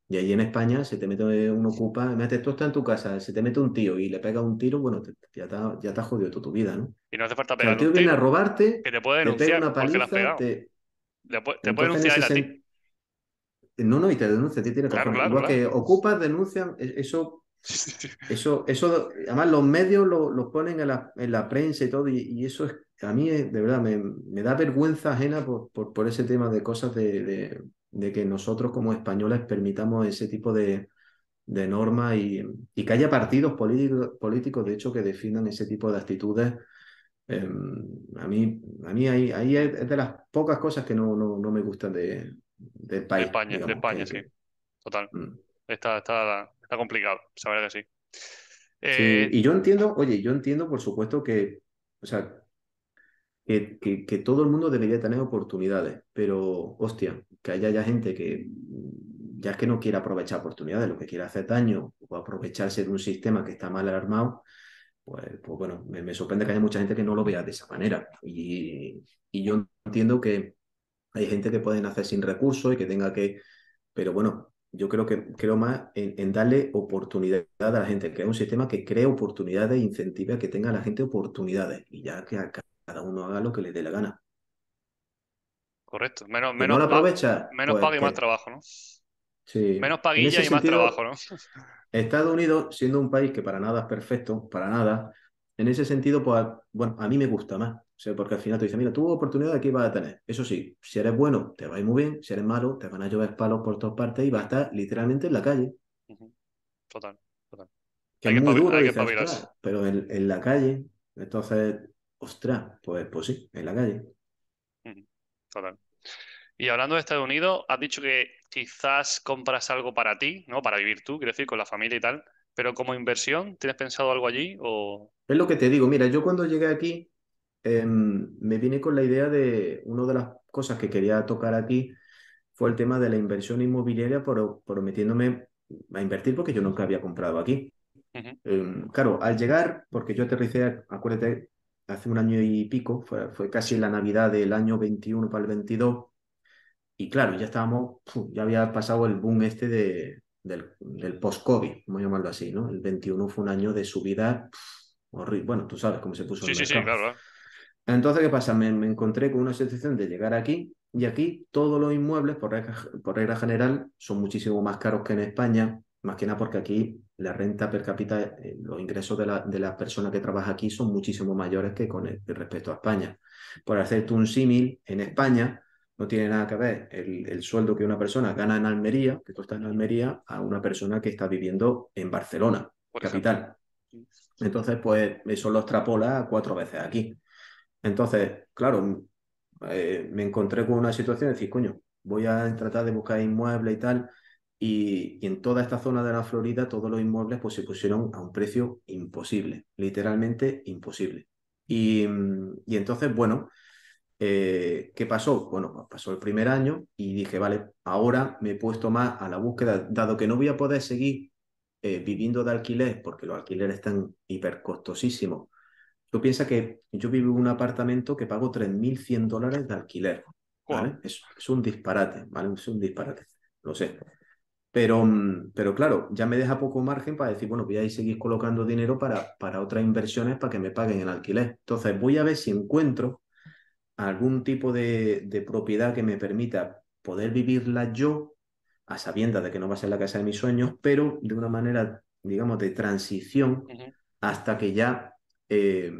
Y ahí en España se te mete un ocupa, mete, tú estás en tu casa, se te mete un tío y le pega un tiro, bueno, te- ya te, ya te ha jodido toda tu vida, ¿no? Y no hace falta O sea, el pegarle un tío viene a tiro, robarte, que te puede te pega denunciar una has paliza, pegado. Te... Puede- te puede entonces en denunciar a ti. No, no, y te denuncia, a ti tiene Claro, cojones. claro, Igual claro. que ocupas, denuncian, e- eso, *laughs* eso, eso, además los medios lo, lo ponen en la, en la prensa y todo, y, y eso es, a mí es- de verdad me, me da vergüenza ajena por, por, por ese tema de cosas de, de, de que nosotros como españoles permitamos ese tipo de, de normas y, y que haya partidos políticos, políticos, de hecho, que defiendan ese tipo de actitudes. Eh, a mí, a mí ahí, ahí es de las pocas cosas que no, no, no me gustan de, del De país, España, de digamos, España, que, sí. Total. mm. Está, está, está complicado, verdad que sí. Sí, Eh, y yo entiendo, oye, yo entiendo por supuesto que, o sea, que, que, que todo el mundo debería tener oportunidades, pero hostia, que haya ya gente que ya es que no quiere aprovechar oportunidades, lo que quiere hacer daño o aprovecharse de un sistema que está mal armado, pues, pues bueno, me, me sorprende que haya mucha gente que no lo vea de esa manera. Y, y yo entiendo que hay gente que puede nacer sin recursos y que tenga que, pero bueno, yo creo que creo más en, en darle oportunidad a la gente, crear un sistema que cree oportunidades e incentive a que tenga la gente oportunidades y ya que a cada uno haga lo que le dé la gana. correcto. Menos, Que no menos, la pa- aprovecha, menos pues paga y más trabajo, ¿no? sí. Menos En paguilla y más trabajo, ¿no? Estados Unidos, siendo un país que para nada es perfecto, para nada, en ese sentido, pues bueno, a mí me gusta más. O sea, porque al final tú dices, mira, tu oportunidad aquí vas a tener. Eso sí, si eres bueno, te va a ir muy bien. Si eres malo, te van a llover palos por todas partes y vas a estar literalmente en la calle. Total, total. Que Hay es que muy duro, hay que dices, espabilarse. ostras, pero en, en la calle. Entonces, ostras, pues, pues sí, en la calle. Total. Y hablando de Estados Unidos, has dicho que quizás compras algo para ti, ¿no? Para vivir tú, quiero decir, con la familia y tal. Pero como inversión, ¿tienes pensado algo allí? O... Es lo que te digo, mira, yo cuando llegué aquí em, me vine con la idea de una de las cosas que quería tocar aquí fue el tema de la inversión inmobiliaria, por, prometiéndome a invertir porque yo nunca había comprado aquí. Em, claro, al llegar, porque yo aterricé, acuérdate, hace un año y pico, fue, fue casi la Navidad del año 21 para el 22, y claro, ya estábamos, ya había pasado el boom este de, del, del post-COVID, vamos a llamarlo así, ¿no? El 21 fue un año de subida horrible. Bueno, tú sabes cómo se puso sí, el sí, mercado. Sí, claro. Entonces, ¿qué pasa? Me, me, encontré con una situación de llegar aquí y aquí todos los inmuebles, por regla, por regla general, son muchísimo más caros que en España, más que nada porque aquí la renta per cápita, eh, los ingresos de la, de la persona que trabaja aquí son muchísimo mayores que con el, respecto a España. Por hacerte un símil, en España no tiene nada que ver el, el, sueldo que una persona gana en Almería, que tú estás en Almería, a una persona que está viviendo en Barcelona, Por capital. Ejemplo. Entonces, pues eso lo extrapola cuatro veces aquí. Entonces, claro, eh, me encontré con una situación de decir, coño, voy a tratar de buscar inmuebles y tal, y, y, en toda esta zona de la Florida todos los inmuebles pues se pusieron a un precio imposible, literalmente imposible. Y, y entonces, bueno, eh, ¿qué pasó? Bueno, pasó el primer año y dije, vale, ahora me he puesto más a la búsqueda, dado que no voy a poder seguir eh, viviendo de alquiler, porque los alquileres están hipercostosísimos. Tú piensas que yo vivo en un apartamento que pago 3.100 dólares de alquiler, ¿vale? Es, es, un disparate, ¿vale? Es un disparate, lo sé. Pero, pero claro, ya me deja poco margen para decir, bueno, voy a ir seguir colocando dinero para, para otras inversiones para que me paguen el alquiler. Entonces voy a ver si encuentro algún tipo de, de, propiedad que me permita poder vivirla yo, a sabiendas de que no va a ser la casa de mis sueños, pero de una manera, digamos, de transición uh -huh. hasta que ya, eh,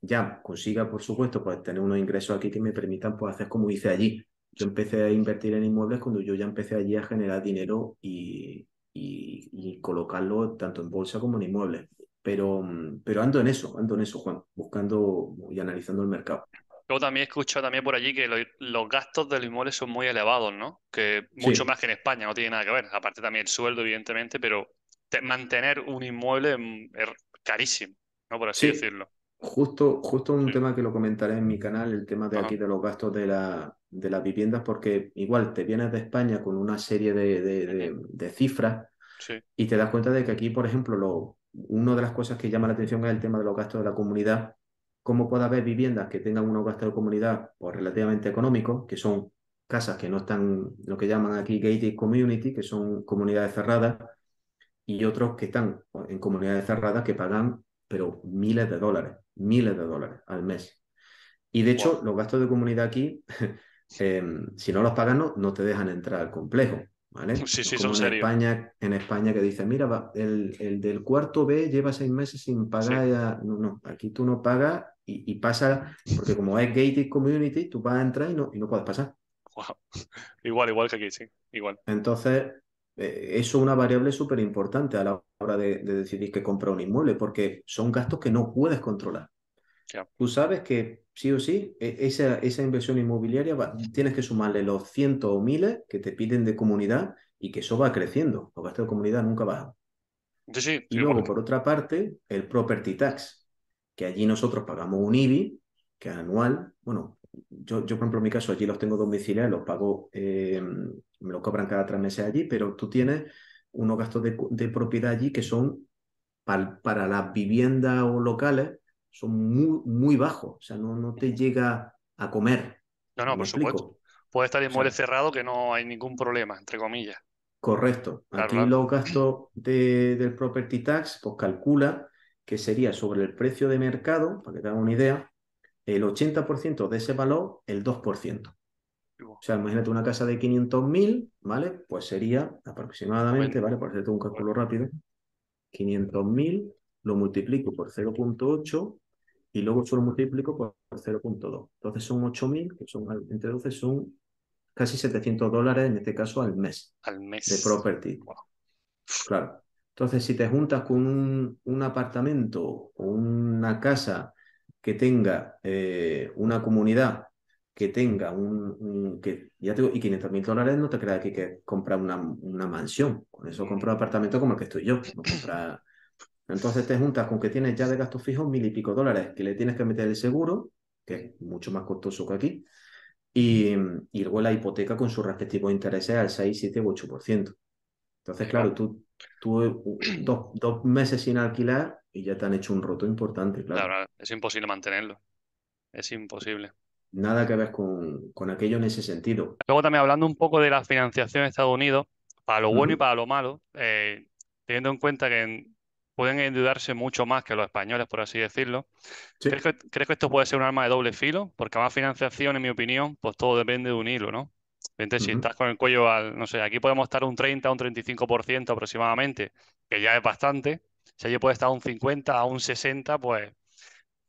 ya consiga, por supuesto, pues tener unos ingresos aquí que me permitan pues, hacer como hice allí. Yo empecé a invertir en inmuebles cuando yo ya empecé allí a generar dinero y, y, y colocarlo tanto en bolsa como en inmuebles. Pero, pero ando en eso, ando en eso, Juan, buscando y analizando el mercado. Luego también he escuchado también por allí que lo, los gastos del inmueble son muy elevados, ¿no? Que mucho sí. más que en España, no tiene nada que ver. Aparte también el sueldo, evidentemente, pero te, mantener un inmueble mm, es carísimo, ¿no? Por así sí. decirlo. Justo, justo un sí. tema que lo comentaré en mi canal, el tema de Ajá. aquí de los gastos de, la, de las viviendas, porque igual te vienes de España con una serie de, de, de, de cifras y te das cuenta de que aquí, por ejemplo, lo, una de las cosas que llama la atención es el tema de los gastos de la comunidad cómo puede haber viviendas que tengan unos gastos de comunidad pues, relativamente económicos, que son casas que no están, lo que llaman aquí gated community, que son comunidades cerradas, y otros que están en comunidades cerradas que pagan, pero miles de dólares, miles de dólares al mes. Y de hecho, wow. los gastos de comunidad aquí, eh, si no los pagan, no, no, te dejan entrar al complejo. ¿Vale? Sí, sí, Como son en España, en España que dicen, mira, va, el, el, del cuarto B lleva seis meses sin pagar. Sí. Ya... No, no, aquí tú no pagas y, y, pasa, porque como es gated community, tú vas a entrar y no, y no puedes pasar. Wow. Igual, igual que aquí, sí, igual. Entonces, eh, eso es una variable súper importante a la hora de, de, decidir que compra un inmueble, porque son gastos que no puedes controlar. Yeah. Tú sabes que sí o sí, e, esa, esa inversión inmobiliaria va, tienes que sumarle los cientos o miles que te piden de comunidad y que eso va creciendo. Los gastos de comunidad nunca bajan. Sí, sí, y luego, por otra parte, el property tax que allí nosotros pagamos un IBI, que es anual. Bueno, yo, yo por ejemplo, en mi caso, allí los tengo domiciliados, los pago, eh, me lo cobran cada tres meses allí, pero tú tienes unos gastos de, de propiedad allí que son para, para, las viviendas o locales, son muy, muy bajos. O sea, no, no te llega a comer. No, no, por explico? supuesto. Puede estar inmueble o sea, cerrado que no hay ningún problema, entre comillas. Correcto. Aquí claro. los gastos de, del property tax, pues calcula que sería sobre el precio de mercado, para que te hagan una idea, el 80% de ese valor, el 2%. O sea, imagínate una casa de 500.000, ¿vale? Pues sería aproximadamente, ¿vale? Por hacerte un cálculo rápido, 500.000 lo multiplico por 0.8 y luego solo multiplico por 0.2. Entonces son 8.000, que son entre 12 son casi 700 dólares en este caso al mes. Al mes. De property. Wow. Claro. Entonces, si te juntas con un, un apartamento o una casa que tenga eh, una comunidad que tenga un, que ya tengo, y 500 mil dólares no te creas que, que comprar una, una mansión. Con eso compra un apartamento como el que estoy yo. No *clears throat* compra... Entonces te juntas con que tienes ya de gastos fijos mil y pico dólares, que le tienes que meter el seguro, que es mucho más costoso que aquí, y, y luego la hipoteca con sus respectivos intereses al 6, 7 u 8%. Entonces, claro, tú, tú *clears throat* dos, dos meses sin alquilar y ya te han hecho un roto importante, claro. Claro, es imposible mantenerlo. Es imposible. Nada que ver con, con aquello en ese sentido. Luego también hablando un poco de la financiación en Estados Unidos, para lo bueno y para lo malo, eh, teniendo en cuenta que en- pueden endeudarse mucho más que los españoles, por así decirlo. Sí. ¿Crees que, crees que esto puede ser un arma de doble filo? Porque más financiación, en mi opinión, pues todo depende de un hilo, ¿no? Entonces, si Ujú. estás con el cuello al, no sé, aquí podemos estar un 30, un 35% aproximadamente, que ya es bastante. Si allí puede estar un 50, a un 60, pues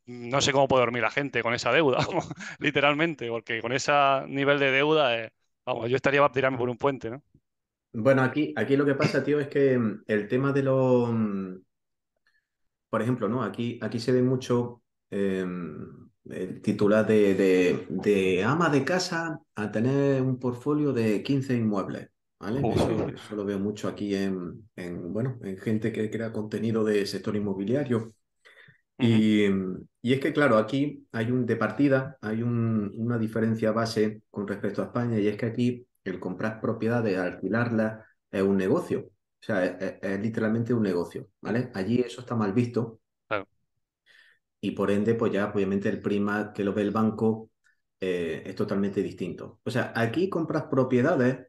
no sé cómo puede dormir la gente con esa deuda, *laughs* literalmente, porque con ese nivel de deuda, eh, vamos, yo estaría para tirarme por un puente, ¿no? Bueno, aquí, aquí lo que pasa, tío, es que mm, el tema de los, mm, por ejemplo, ¿no? Aquí, aquí se ve mucho eh, titular de, de, de ama de casa a tener un portfolio de 15 inmuebles, ¿vale? Eso, eso lo veo mucho aquí en, en, bueno, en gente que crea contenido de sector inmobiliario. Y, y es que, claro, aquí hay un de partida, hay un- una diferencia base con respecto a España, y es que aquí el comprar propiedades, alquilarlas, es un negocio. O sea, es, es- es literalmente un negocio, ¿vale? Allí eso está mal visto, y por ende, pues ya obviamente el prima que lo ve el banco eh, es totalmente distinto. O sea, aquí compras propiedades,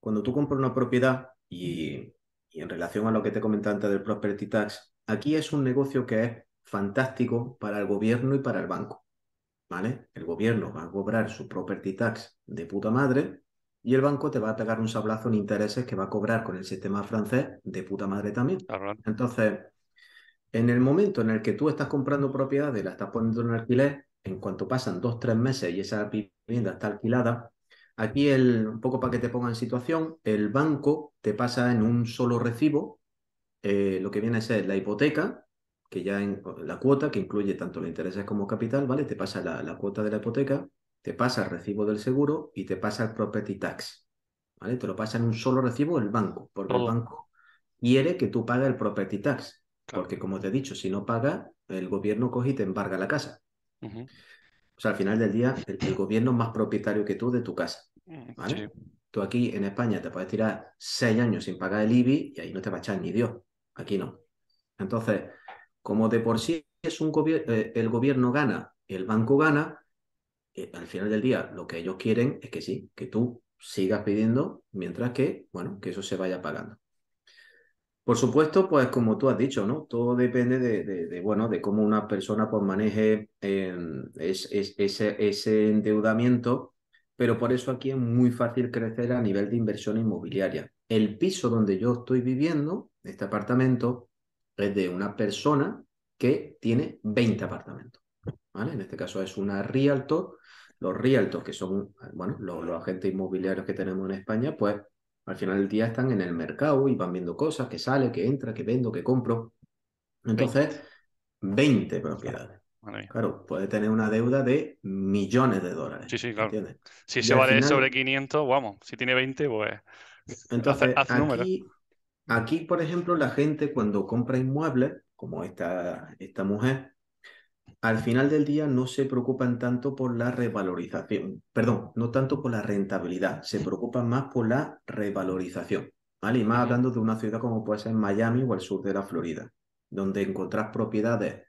cuando tú compras una propiedad, y, y en relación a lo que te comentaba antes del property tax, aquí es un negocio que es fantástico para el gobierno y para el banco. ¿Vale? El gobierno va a cobrar su property tax de puta madre y el banco te va a pegar un sablazo en intereses que va a cobrar con el sistema francés de puta madre también. Entonces, en el momento en el que tú estás comprando propiedades, la estás poniendo en alquiler, en cuanto pasan dos, tres meses y esa vivienda está alquilada, aquí el, un poco para que te ponga en situación, el banco te pasa en un solo recibo eh, lo que viene a ser la hipoteca, que ya en la cuota, que incluye tanto los intereses como capital, ¿vale? Te pasa la, la cuota de la hipoteca, te pasa el recibo del seguro y te pasa el property tax, ¿vale? Te lo pasa en un solo recibo el banco, porque el banco quiere que tú pagues el property tax, claro. porque como te he dicho, si no pagas, el gobierno coge y te embarga la casa. O sea, al final del día, el, el gobierno es más propietario que tú de tu casa, mm, ¿vale? Sí, Tú aquí en España te puedes tirar seis años sin pagar el IBI y ahí no te va a echar ni Dios. Aquí no. Entonces, como de por sí es un gobier- eh, el gobierno gana, el banco gana, eh, al final del día lo que ellos quieren es que sí, que tú sigas pidiendo mientras que, bueno, que eso se vaya pagando. Por supuesto, pues como tú has dicho, ¿no? Todo depende de, bueno, de cómo una persona pues maneje es- ese, endeudamiento, pero por eso aquí es muy fácil crecer a nivel de inversión inmobiliaria. El piso donde yo estoy viviendo, este apartamento, es de una persona que tiene 20 apartamentos. En este caso es una realtor. Los realtors, que son, bueno, los agentes inmobiliarios que tenemos en España, pues al final del día están en el mercado y van viendo cosas, que sale, que entra, que vendo, que compro. 20. Entonces, 20 propiedades. Claro, puede tener una deuda de millones de dólares. Sí, sí, claro. ¿Entiendes? Si Y se al vale final- sobre 500, vamos, si tiene 20, pues Entonces, aquí, por ejemplo, la gente cuando compra inmuebles, como esta, esta mujer, al final del día no se preocupan tanto por la revalorización, perdón, no tanto por la rentabilidad, se preocupan más por la revalorización, ¿vale? Y más hablando de una ciudad como puede ser Miami o el sur de la Florida, donde encontrás propiedades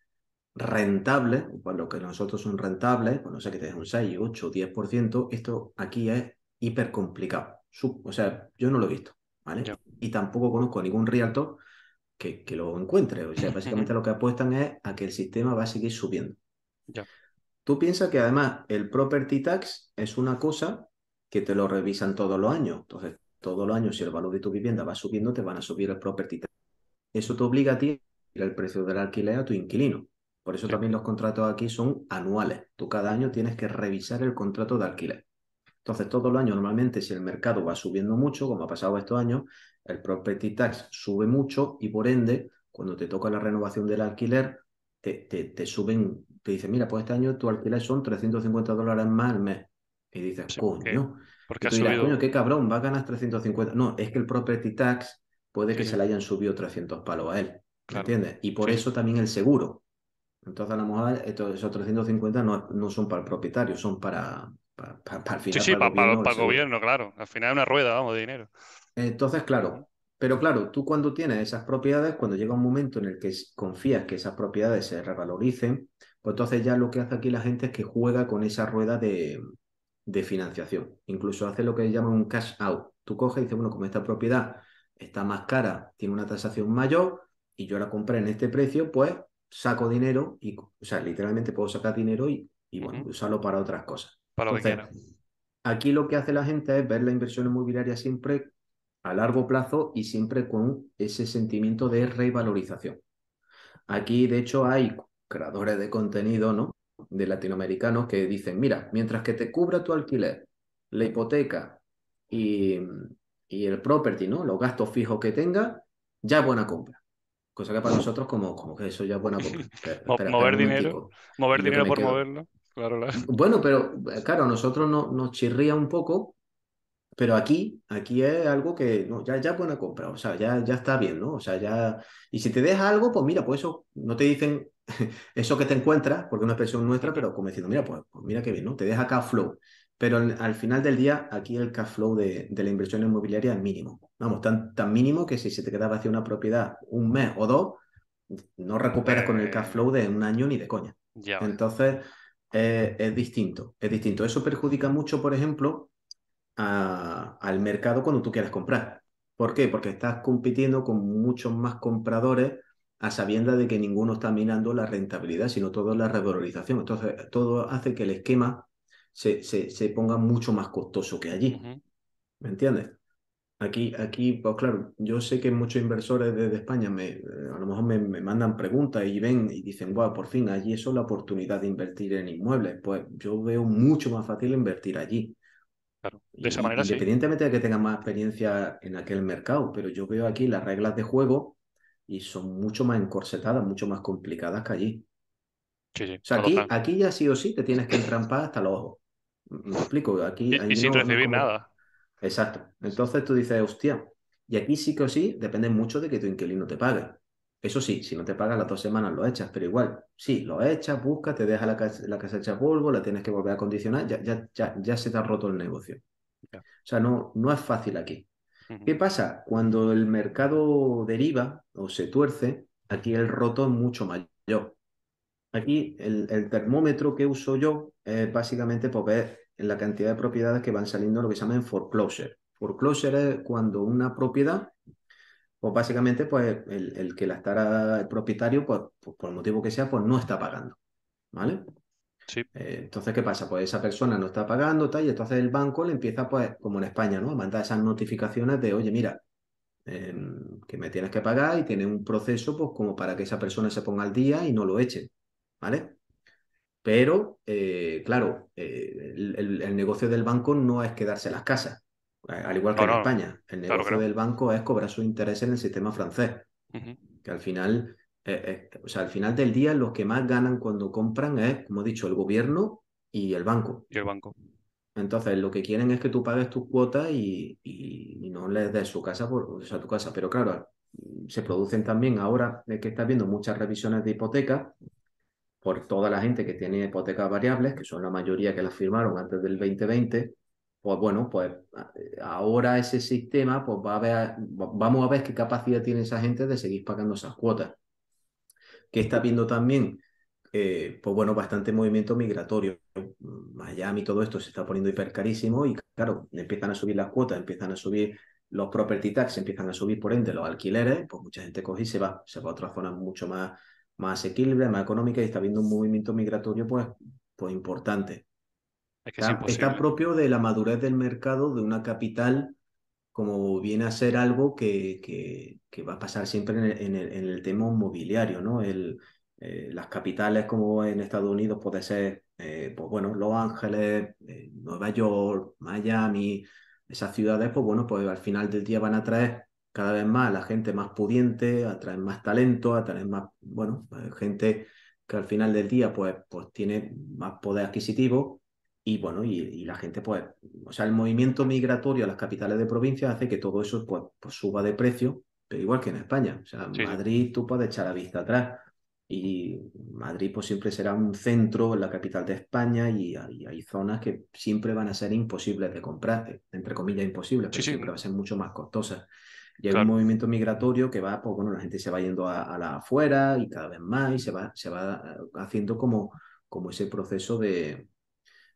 rentables, por lo que nosotros son rentables, pues no sé que te un 6, 8, 10%, esto aquí es hiper complicado. O sea, yo no lo he visto, ¿vale? Y tampoco conozco ningún realtor que, que lo encuentre. O sea, básicamente lo que apuestan es a que el sistema va a seguir subiendo. Ya. Tú piensas que además el property tax es una cosa que te lo revisan todos los años. Entonces, todos los años, si el valor de tu vivienda va subiendo, te van a subir el property tax. Eso te obliga a ti a el precio del alquiler a tu inquilino. Por eso Sí. también los contratos aquí son anuales. Tú cada año tienes que revisar el contrato de alquiler. Entonces, todos los años, normalmente, si el mercado va subiendo mucho, como ha pasado estos años, el property tax sube mucho y por ende, cuando te toca la renovación del alquiler, te, te, te suben, te dicen, mira, pues este año tu alquiler son 350 dólares más al mes. Y dices, Sí, coño. Porque tú dirás, subido. coño, qué cabrón, va a ganar 350. No, es que el property tax puede Sí, que sí. se le hayan subido 300 palos a él. ¿Me Claro. entiendes? Y por Sí, sí. eso también el seguro. Entonces, a lo mejor estos, esos 350 no, no son para el propietario, son para, para, para- para Sí, final sí, para el para gobierno o el el gobierno, claro. Al final es una rueda, vamos, de dinero. Entonces, claro, pero claro, tú cuando tienes esas propiedades, cuando llega un momento en el que confías que esas propiedades se revaloricen, pues entonces ya lo que hace aquí la gente es que juega con esa rueda de, de financiación. Incluso hace lo que llaman un cash out. Tú coges y dices, bueno, como esta propiedad está más cara, tiene una tasación mayor y yo la compré en este precio, pues saco dinero y, o sea, literalmente puedo sacar dinero y, y bueno, usarlo para otras cosas. Para lo que quiera. Aquí lo que hace la gente es ver la inversión inmobiliaria siempre a largo plazo y siempre con ese sentimiento de revalorización. Aquí, de hecho, hay creadores de contenido, ¿no? De latinoamericanos que dicen, mira, mientras que te cubra tu alquiler, la hipoteca y, y el property, ¿no? Los gastos fijos que tenga, ya es buena compra. Cosa que para nosotros como, como que eso ya es buena compra. *laughs* Espera, espera, mover dinero, mover dinero por quedo, moverlo. Claro, claro. bueno, pero claro, a nosotros no, nos chirría un poco, pero aquí, aquí es algo que no, ya, ya es buena compra, o sea, ya, ya está bien, ¿no? O sea, ya. Y si te deja algo, pues mira, pues eso, no te dicen *laughs* eso que te encuentras, porque es una expresión nuestra, pero como diciendo, mira, pues, pues mira qué bien, ¿no? Te deja cash flow. Pero al, al final del día, aquí el cash flow de, de la inversión inmobiliaria es mínimo. Vamos, tan, tan mínimo que si se te queda vacía una propiedad un mes o dos, no recuperas con el cash Eh, flow de un año ni de coña. ya. Entonces, eh, es distinto, es distinto. Eso perjudica mucho, por ejemplo, a- al mercado cuando tú quieres comprar. ¿Por qué? Porque estás compitiendo con muchos más compradores a sabiendas de que ninguno está mirando la rentabilidad, sino todo la revalorización. Entonces, todo hace que el esquema se, se, se ponga mucho más costoso que allí. ¿Me entiendes? Aquí, aquí, pues claro, yo sé que muchos inversores desde España me, eh, a lo mejor me, me mandan preguntas y ven y dicen, wow, por fin, allí eso es la oportunidad de invertir en inmuebles. Pues yo veo mucho más fácil invertir allí. Claro. De esa manera sí. independientemente de que tengan más experiencia en aquel mercado, pero yo veo aquí las reglas de juego y son mucho más encorsetadas, mucho más complicadas que allí. Sí, sí. O sea, aquí, aquí ya sí o sí te tienes que entrampar hasta los ojos. ¿Me explico? Aquí, Y, sin no, no es recibir como... nada. Exacto. Entonces tú dices, hostia, y aquí sí que o sí depende mucho de que tu inquilino te pague. Eso sí, si no te paga las dos semanas lo echas, pero igual, sí, lo echas, buscas, te deja la casa, la casa hecha polvo, la tienes que volver a acondicionar, ya, ya, ya, ya se te ha roto el negocio. Ya. O sea, no, no es fácil aquí. ¿Qué pasa? Cuando el mercado deriva o se tuerce, aquí el roto es mucho mayor. Aquí el, el termómetro que uso yo es básicamente pues, ver la cantidad de propiedades que van saliendo lo que se llama en foreclosure. Foreclosure es cuando una propiedad, pues básicamente pues, el, el que la estará el propietario, pues, pues, por el motivo que sea, pues no está pagando. ¿Vale? Sí. Eh, entonces, ¿qué pasa? Pues esa persona no está pagando, tal, y entonces el banco le empieza, pues, como en España, ¿no? A mandar esas notificaciones de, oye, mira, eh, que me tienes que pagar y tiene un proceso, pues, como para que esa persona se ponga al día y no lo echen, ¿vale? Pero, eh, claro, eh, el, el- el negocio del banco no es quedarse las casas, al igual que No, en no, España. El negocio del banco es cobrar sus intereses en el sistema francés, que al final, eh, eh, o sea, al final del día los que más ganan cuando compran es, como he dicho, el gobierno y el banco. Y el banco. Entonces, lo que quieren es que tú pagues tus cuotas y, y- y no les des su casa por, o sea, tu casa. Pero claro, se producen también ahora que estás viendo muchas revisiones de hipotecas por toda la gente que tiene hipotecas variables, que son la mayoría que las firmaron antes del 2020. Pues bueno, pues ahora ese sistema, pues va a ver, vamos a ver qué capacidad tiene esa gente de seguir pagando esas cuotas. Que está viendo también eh, pues bueno, bastante movimiento migratorio. Miami, todo esto se está poniendo hiper carísimo y claro, empiezan a subir las cuotas, empiezan a subir los property tax, empiezan a subir por ende los alquileres, pues mucha gente coge y se va, se va a otras zonas mucho más, más más económicas y está viendo un movimiento migratorio pues, pues importante. Es que es Está, propio de la madurez del mercado de una capital como viene a ser algo que, que, que va a pasar siempre en el, en el, en el tema inmobiliario, ¿no? El, eh, las capitales como en Estados Unidos puede ser, eh, pues bueno, Los Ángeles, eh, Nueva York, Miami, esas ciudades, pues bueno, pues al final del día van a traer cada vez más a la gente más pudiente, a traer más talento, a traer más, bueno, gente que al final del día pues, pues tiene más poder adquisitivo y bueno, y, y, la gente pues, o sea, el movimiento migratorio a las capitales de provincia hace que todo eso pues, pues suba de precio, pero igual que en España. O sea, Sí. Madrid tú puedes echar la vista atrás y Madrid pues siempre será un centro en la capital de España y hay, hay zonas que siempre van a ser imposibles de comprar, entre comillas imposibles, pero sí, siempre va a ser mucho más costosas. Y hay un movimiento migratorio que va, pues bueno, la gente se va yendo a, a la afuera y cada vez más y se va, se va eh, haciendo como, como ese proceso de...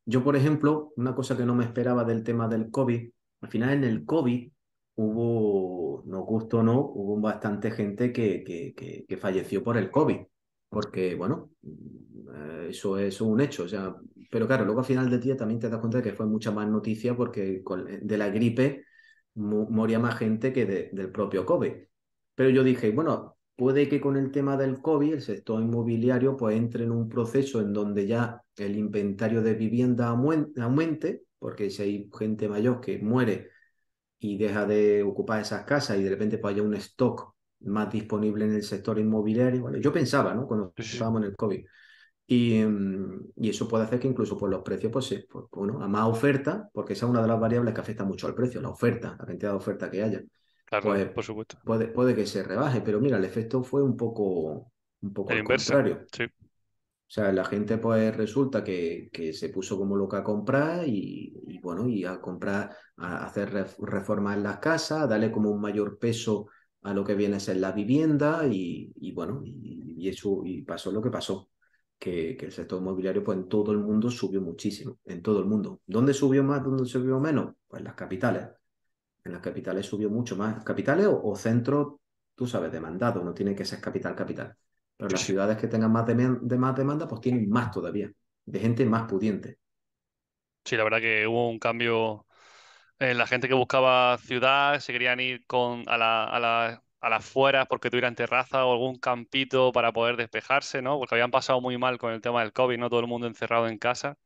Yo, por ejemplo, una cosa que no me esperaba del tema del COVID, al final en el COVID hubo, no gusto o no, hubo bastante gente que, que, que, que falleció por el COVID, porque bueno, eh, eso es un hecho, o sea, pero claro, luego al final del día también te das cuenta de que fue mucha más noticia porque con- de la gripe moría más gente que de- del propio COVID. Pero yo dije, bueno, puede que con el tema del COVID el sector inmobiliario pues entre en un proceso en donde ya el inventario de vivienda aumente, porque si hay gente mayor que muere y deja de ocupar esas casas y de repente pues haya un stock más disponible en el sector inmobiliario. Bueno, yo pensaba, ¿no? Cuando estábamos en el COVID. Y, mm, y eso puede hacer que incluso por los precios, pues, sí, pues, bueno, a más oferta, porque esa es una de las variables que afecta mucho al precio, la oferta, la cantidad de oferta que haya, Claro, pues por supuesto. puede, puede que se rebaje, pero mira, el efecto fue un poco, un poco El al inverso. contrario. Sí, O sea, la gente pues resulta que, que se puso como loca a comprar y, y, bueno, y a comprar, a hacer ref- reformas en las casas, a darle como un mayor peso a lo que viene a ser la vivienda y, y bueno, y, y eso y pasó lo que pasó, que, que el sector inmobiliario pues en todo el mundo subió muchísimo, en todo el mundo. ¿Dónde subió más, dónde subió menos? Pues en las capitales. En las capitales subió mucho más. Capitales o, o centros, tú sabes, demandados, no tiene que ser capital, capital. Pero sí, las ciudades que tengan más, demen- de más demanda, pues tienen más todavía, de gente más pudiente. Sí, la verdad que hubo un cambio en la gente que buscaba ciudad, se querían ir con, a la, a la- a las afueras porque tuvieran terraza o algún campito para poder despejarse, ¿no? Porque habían pasado muy mal con el tema del COVID, ¿no? Todo el mundo encerrado en casa.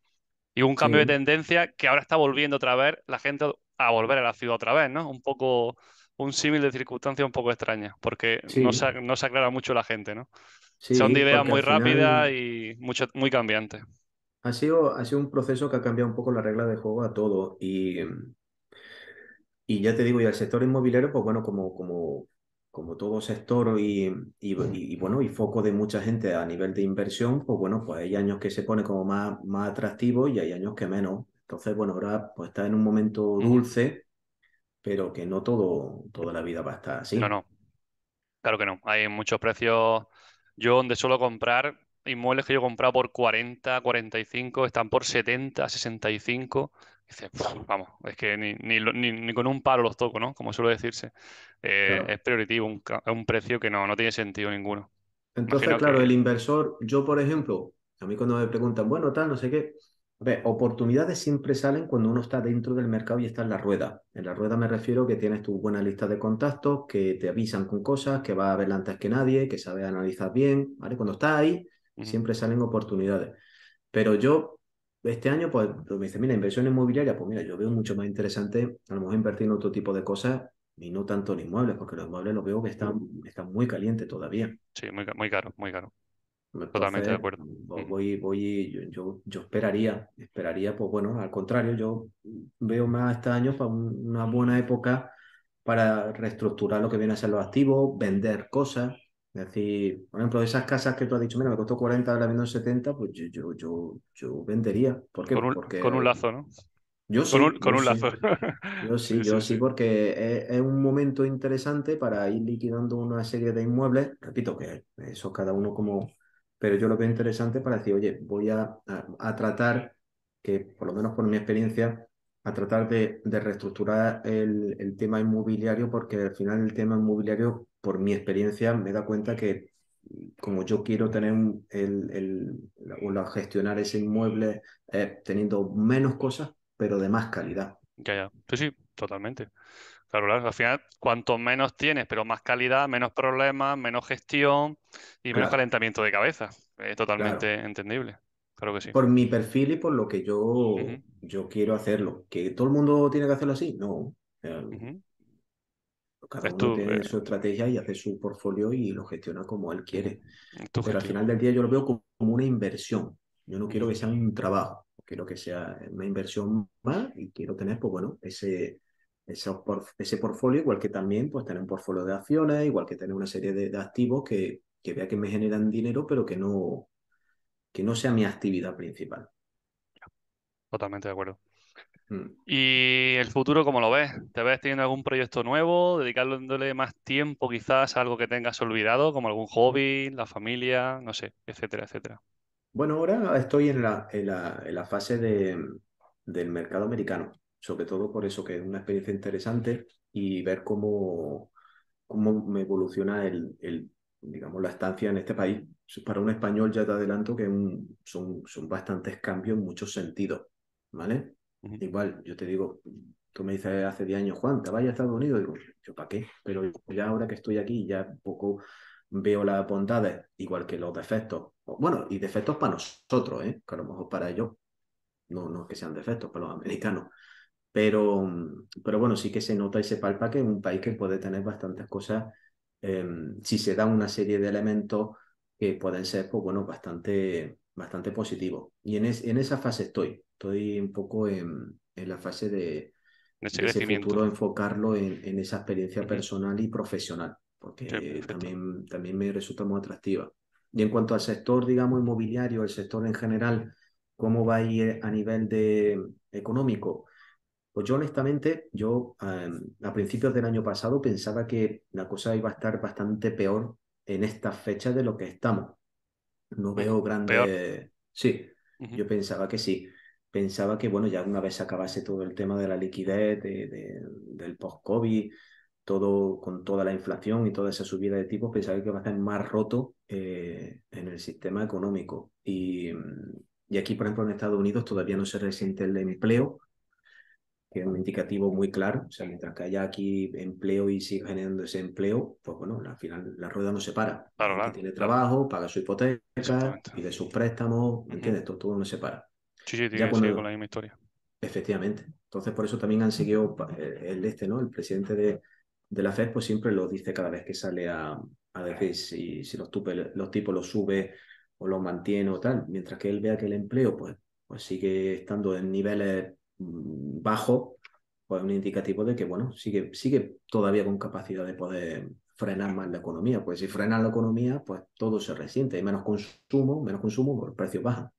Y hubo un cambio de tendencia que ahora está volviendo otra vez la gente a volver a la ciudad otra vez, ¿no? Un poco, un símil de circunstancia un poco extraña, porque no se, no se aclara mucho la gente, ¿no? Son de ideas muy al rápidas y mucho, muy cambiantes. ha sido, ha sido un proceso que ha cambiado un poco la regla de juego a todo. Y, y ya te digo, y el sector inmobiliario, pues bueno, como, como, como todo sector y, y, y- y, bueno, y foco de mucha gente a nivel de inversión, pues bueno, pues hay años que se pone como más, más atractivo y hay años que menos. Entonces, bueno, ahora pues está en un momento dulce, pero que no todo, toda la vida va a estar No, así. no, claro que no. Hay muchos precios. Yo donde suelo comprar, inmuebles que yo he comprado por 40, 45, están por 70, 65. Dices, "Puf, vamos, es que ni, ni, ni- ni con un palo los toco, ¿no? Como suele decirse. Eh, Claro. es prioritivo, un, un precio que no, no tiene sentido ninguno. Entonces, Imagino claro, que... el inversor, yo por ejemplo, a mí cuando me preguntan, bueno, tal, no sé qué, a ver, oportunidades siempre salen cuando uno está dentro del mercado y está en la rueda. En la rueda me refiero que tienes tu buena lista de contactos, que te avisan con cosas, que vas a ver antes que nadie, que sabes analizar bien, ¿vale? Cuando estás ahí, siempre salen oportunidades. Pero yo, este año, pues, me dice, mira, inversión inmobiliaria, pues mira, yo veo mucho más interesante a lo mejor invertir en otro tipo de cosas y no tanto en inmuebles, porque los inmuebles los veo que están, están muy calientes todavía. Sí, muy, muy caro, muy caro. Totalmente de acuerdo. voy, voy, yo, yo, yo esperaría, esperaría, pues bueno, al contrario, yo veo más este año para un- una buena época para reestructurar lo que viene a ser los activos, vender cosas. Es decir, por ejemplo, esas casas que tú has dicho, mira, me costó 40, ahora vendo en 70, pues yo, yo, yo, yo vendería. ¿Por qué? Con un, Porque con un lazo, ¿no? yo Con un, sí, con yo un sí. lazo. Yo *laughs* sí, Sí, yo sí, sí, sí. porque es, es un momento interesante para ir liquidando una serie de inmuebles. Repito que eso cada uno como... Pero yo lo veo interesante para decir, oye, voy a, a- tratar, que por lo menos por mi experiencia, a tratar de, de reestructurar el, el tema inmobiliario, porque al final el tema inmobiliario, por mi experiencia, me da cuenta que como yo quiero tener un- el, el, o gestionar ese inmueble eh, teniendo menos cosas, pero de más calidad. Ya, ya. Sí, sí, totalmente. Claro, claro. Al final, cuanto menos tienes, pero más calidad, menos problemas, menos gestión y menos Claro, calentamiento de cabeza. Es claro. totalmente entendible. Claro que sí. Por mi perfil y por lo que yo, yo quiero hacerlo. ¿Que todo el mundo tiene que hacerlo así? No. Cada uno tiene eh, su estrategia y hace su portfolio y lo gestiona como él quiere. Pero al final del día yo lo veo como una inversión. Yo no quiero que sea un trabajo, quiero que sea una inversión más y quiero tener, pues bueno, ese, ese, por- ese portfolio, igual que también pues tener un portfolio de acciones, igual que tener una serie de, de activos que, que vea que me generan dinero, pero que no, que no sea mi actividad principal. Totalmente de acuerdo. Mm. ¿Y el futuro cómo lo ves? ¿Te ves teniendo algún proyecto nuevo, dedicándole más tiempo quizás a algo que tengas olvidado, como algún hobby, la familia, no sé, etcétera, etcétera? Bueno, ahora estoy en la, en la, en la fase de, del mercado americano, sobre todo por eso que es una experiencia interesante y ver cómo, cómo me evoluciona el, el, digamos, la estancia en este país. Para un español ya te adelanto que un- son, son bastantes cambios en muchos sentidos, ¿vale? Igual, yo te digo, tú me dices hace 10 años, Juan, ¿te vayas a Estados Unidos? Digo, ¿yo para qué? Pero ya ahora que estoy aquí, ya un poco veo las bondades, igual que los defectos. Bueno, y defectos para nosotros, ¿eh? Que a lo mejor para ellos no, no es que sean defectos, para los americanos. Pero, pero bueno, sí que se nota y se palpa que es un país que puede tener bastantes cosas, eh, si se dan una serie de elementos que pueden ser, pues bueno, bastante, bastante positivos. Y en, es, en esa fase estoy, estoy un poco en, en la fase de, ese de ese futuro enfocarlo en, en esa experiencia personal y profesional, Sí, porque perfecto. también, también me resulta muy atractiva. Y en cuanto al sector, digamos, inmobiliario, el sector en general, ¿cómo va a ir a nivel de económico? Pues yo honestamente, yo eh, a principios del año pasado pensaba que la cosa iba a estar bastante peor en estas fechas de lo que estamos. No veo Peor. grandes... Sí, yo pensaba que sí. Pensaba que, bueno, ya una vez se acabase todo el tema de la liquidez, de, de- del post-COVID, todo con toda la inflación y toda esa subida de tipos, pensaba que iba a estar más roto eh, en el sistema económico. Y, y aquí, por ejemplo, en Estados Unidos todavía no se resiente el empleo, es un indicativo muy claro. O sea, mientras que haya aquí empleo y siga generando ese empleo, pues bueno, al final la rueda no se para. La Claro, claro, tiene trabajo, paga su hipoteca, pide sus préstamos, ¿me Ujú. entiendes? Todo, todo no se para. Sí, sí, Ya tiene seguir con la cuando, misma historia. efectivamente. Entonces, por eso también han seguido el, el este, ¿no? El presidente de, de la FED, pues siempre lo dice cada vez que sale a, a decir si, si los, tupe- los tipos los sube o los mantiene o tal. Mientras que él vea que el empleo, pues, pues sigue estando en niveles mm, bajos, pues es un indicativo de que, bueno, sigue, sigue todavía con capacidad de poder frenar más la economía. Pues si frena la economía, pues todo se resiente. Hay menos consumo, menos consumo, los precios bajan.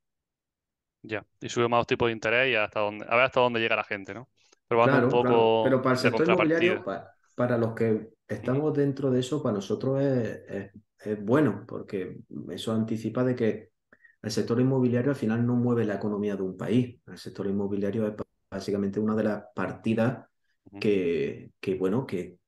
Ya. Y sube más los tipos de interés y hasta dónde, a ver hasta dónde llega la gente, ¿no? Probando un Claro, pero para el sector inmobiliario, para los que estamos dentro de eso, para nosotros es, es- es bueno, porque eso anticipa de que el sector inmobiliario al final no mueve la economía de un país. El sector inmobiliario es básicamente una de las partidas que, que bueno, que,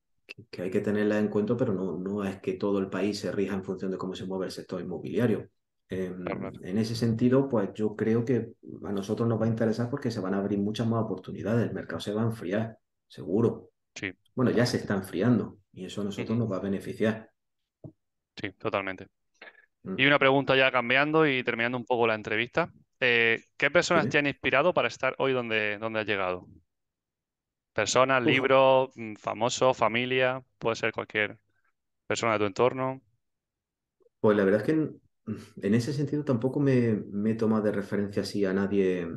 hay que tenerla en cuenta, pero no, no es que todo el país se rija en función de cómo se mueve el sector inmobiliario. Em, en ese sentido, pues yo creo que a nosotros nos va a interesar porque se van a abrir muchas más oportunidades, el mercado se va a enfriar, seguro. Sí, Bueno, ya se está enfriando y eso a nosotros nos va a beneficiar. Sí, totalmente. Y una pregunta ya cambiando y terminando un poco la entrevista. Eh, ¿qué personas te han inspirado para estar hoy donde, donde has llegado? Personas, libros, mm, famosos, familia, puede ser cualquier persona de tu entorno. pues la verdad es que en, en ese sentido tampoco me, me he tomado de referencia así a nadie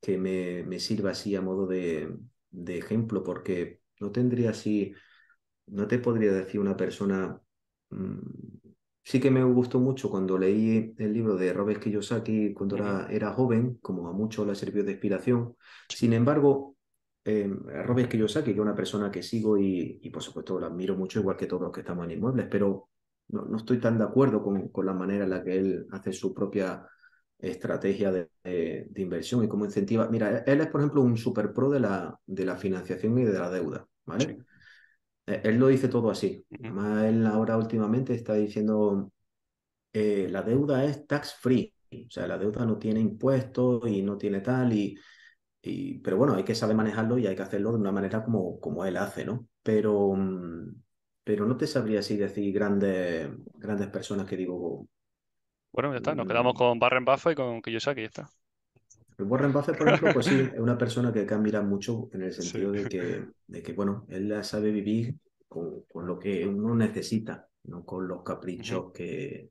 que me, me sirva así a modo de, de ejemplo, porque no tendría así, no te podría decir una persona. mm, sí que me gustó mucho cuando leí el libro de Robert Kiyosaki cuando era, era joven, como a muchos le sirvió de inspiración. Sin embargo, eh, Robert Kiyosaki, que es una persona que sigo y, y por supuesto la admiro mucho, igual que todos los que estamos en inmuebles, pero no, no estoy tan de acuerdo con, con la manera en la que él hace su propia estrategia de, de- de inversión y cómo incentiva. Mira, él es, por ejemplo, un super pro de la, de la financiación y de la deuda, ¿vale? sí. Eh, Él lo dice todo así. Además, él ahora últimamente está diciendo, eh, la deuda es tax free, o sea, la deuda no tiene impuestos y no tiene tal, y, y- pero bueno, hay que saber manejarlo y hay que hacerlo de una manera como, como él hace, ¿no? Pero, mm, pero no te sabría así decir grandes, grandes personas que digo, Bueno, ya está. Nos quedamos mm, con Warren Buffett y con Kiyosaki, ya está. Warren Buffett, por ejemplo, pues sí, es una persona que cambia mucho en el Sí. sentido de que, de que, bueno, él la sabe vivir con, con lo que uno necesita, no con los caprichos que,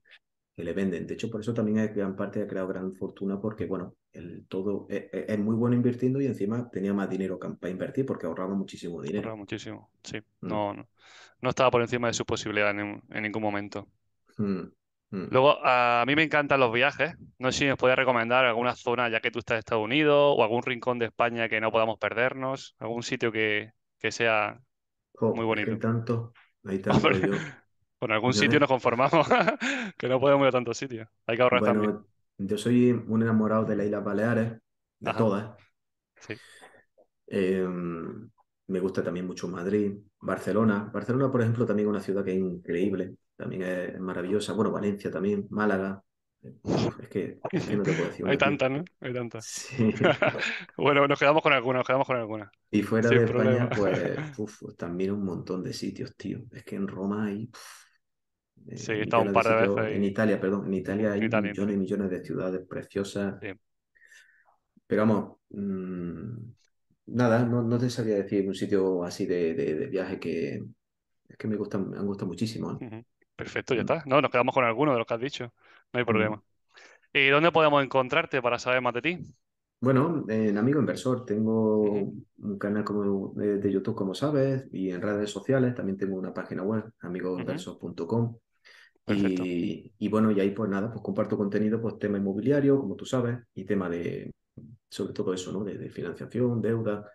que le venden. De hecho, por eso también es gran parte ha creado gran fortuna, porque bueno, el todo es, es- es muy bueno invirtiendo y encima tenía más dinero para invertir porque ahorraba muchísimo dinero. muchísimo, sí. Mm, No, no, no estaba por encima de en, ningún- en ningún momento. mm, mm. Luego, a mí me encantan los viajes. No sé si nos podías recomendar alguna zona, ya que tú estás en Estados Unidos, o algún rincón de España que no podamos perdernos, algún sitio que, que sea muy Jo, es que hay bonito. tanto, hay *laughs* tanto Hombre, yo. con algún Yo sitio nos conformamos, *laughs* que no podemos ir a tantos sitios. Hay que ahorrar también. bueno, yo soy un enamorado de las Islas Baleares, de Ajá, todas. sí. Eh, me gusta también mucho Madrid, Barcelona. Barcelona, por ejemplo, también es una ciudad que es increíble, también es maravillosa. Bueno, Valencia también, Málaga. Uf, es que, es que no te puedo decir Hay tantas, ¿no? Hay tantas. Sí. *laughs* Bueno, nos quedamos con alguna, nos quedamos con alguna. Y fuera Sin de problema. España, pues *laughs* uf, también un montón de sitios, tío. Es que en Roma hay uf, Sí, eh, he estado un de par de veces sitios. En ahí Italia, perdón, en Italia en hay Italia. millones y millones de ciudades preciosas. Sí. Pero vamos, mm, nada, no, no te sabría decir un sitio así de, de, de viaje que es que me gusta, me han gustado muchísimo. ¿eh? Perfecto, ya Mm, está. No, nos quedamos con alguno de los que has dicho. No hay mm. problema. ¿Y dónde podemos encontrarte para saber más de ti? Bueno, en Amigo Inversor tengo un canal como de, de YouTube, como sabes, y en redes sociales también tengo una página web, amigoinversor.com. Y, y bueno, y ahí pues nada, pues comparto contenido, pues tema inmobiliario, como tú sabes, y tema de, sobre todo eso, ¿no? De, de financiación, deuda.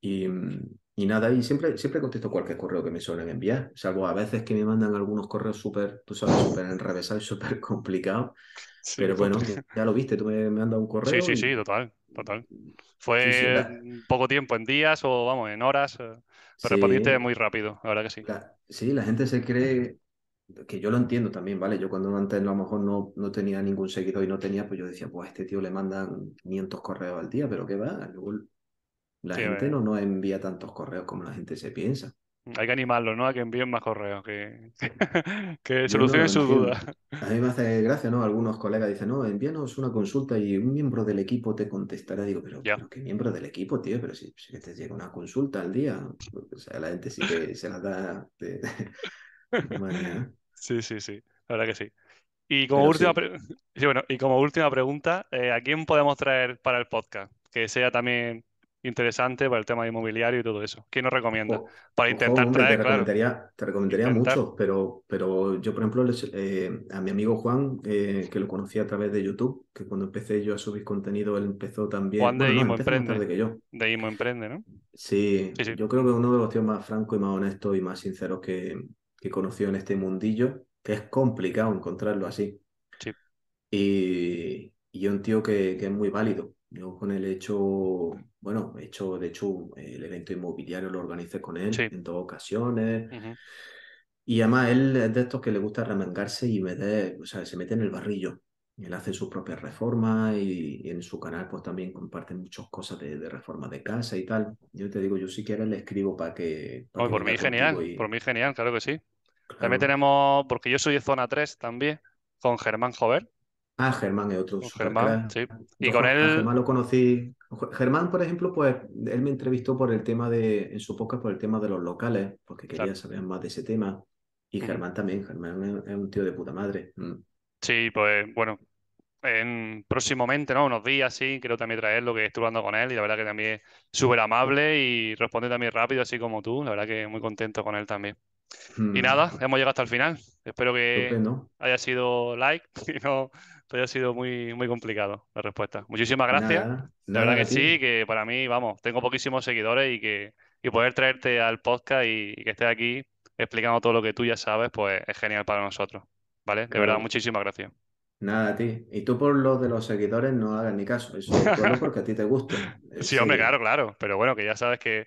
Y, mm, y nada, y siempre, siempre contesto cualquier correo que me suelen enviar, salvo a veces que me mandan algunos correos súper, tú sabes, súper enrevesados y súper *laughs* complicados. Sí, Pero bueno, ya, lo viste, tú me, me dado un Sí, correo sí, sí, y total, total. sí, sí, Fue la, poco tiempo, en días o vamos, en horas, eh, pero respondiste sí, muy rápido, la verdad que sí. la, sí, la gente se cree que yo lo entiendo también, ¿vale? Yo cuando antes a lo mejor no, no tenía ningún seguidor y no tenía, pues yo decía, pues a este tío le mandan 500 correos al día, pero ¿qué va? Luego la Sí, gente eh, no nos envía tantos correos como la gente se piensa. hay que animarlos, ¿no? A que envíen más correos, que, *laughs* que no solucionen sus dudas. A mí me hace gracia, ¿no? Algunos colegas dicen, no, envíanos una consulta y un miembro del equipo te contestará. Digo, pero, pero ¿qué miembro del equipo, tío? Pero si, si te llega una consulta al día. O sea, la gente sí que *laughs* se la da de, *laughs* de manera. sí, sí, sí, la verdad que sí. Y como Pero última, pre- sí, bueno, y como última pregunta, eh, ¿a quién podemos traer para el podcast? Que sea también interesante para el tema inmobiliario y todo eso. ¿Quién nos recomienda? Para intentar hombre, te claro, recomendaría, te recomendaría intentar. muchos, pero, pero yo, por ejemplo, les- eh, a mi amigo Juan, eh, que lo conocí a través de YouTube, que cuando empecé yo a subir contenido, él empezó también, Juan bueno, de no, Imo empezó más Emprende. tarde que yo. De Imo Emprende, ¿no? Sí, Sí, sí, yo creo que uno de los tíos más francos y más honestos y más sinceros que, que conoció en este mundillo, que es complicado encontrarlo así. sí, Y, y un tío que, que es muy válido. Yo con él he hecho, bueno, he hecho, de hecho, el evento inmobiliario lo organicé con él sí. en dos ocasiones. ujú. Y además él es de estos que le gusta remangarse y meter, o sea, se mete en el barrillo. Él hace sus propias reformas y, y en su canal pues también comparte muchas cosas de, de reformas de casa y tal. Yo te digo, yo si quieres le escribo para que, Hombre, que por mí genial, por y mí genial, claro que sí. También claro. tenemos, porque yo soy de zona 3 también, con Germán Jover, Ah, Germán es otro Germán, sí. Y Yo con él, Germán lo conocí. Germán, por ejemplo, pues él me entrevistó por el tema de, en su podcast, por el tema de los locales, porque quería claro. saber más de ese tema. Y. Germán también, Germán es, un tío de puta madre. Mm. Sí, pues bueno, en próximamente, ¿no? Unos días, sí, quiero también traerlo, que estuve hablando con él y la verdad que también es súper amable y responde también rápido, así como tú. La verdad que muy contento con él también. Y Mm. nada, hemos llegado hasta el final. Espero que Estupendo. haya sido like *laughs* y no te haya sido muy, muy complicado la respuesta. Muchísimas gracias. Nada, De verdad que sí, que para mí, vamos, tengo poquísimos seguidores y que y poder traerte al podcast y, y que estés aquí explicando todo lo que tú ya sabes, pues es genial para nosotros. ¿Vale? De verdad, muchísimas gracias. nada a ti. Y tú por lo de los seguidores no hagas ni caso. Eso hazlo porque a ti te guste. En *laughs* Sí, hombre, claro, claro. Pero bueno, que ya sabes que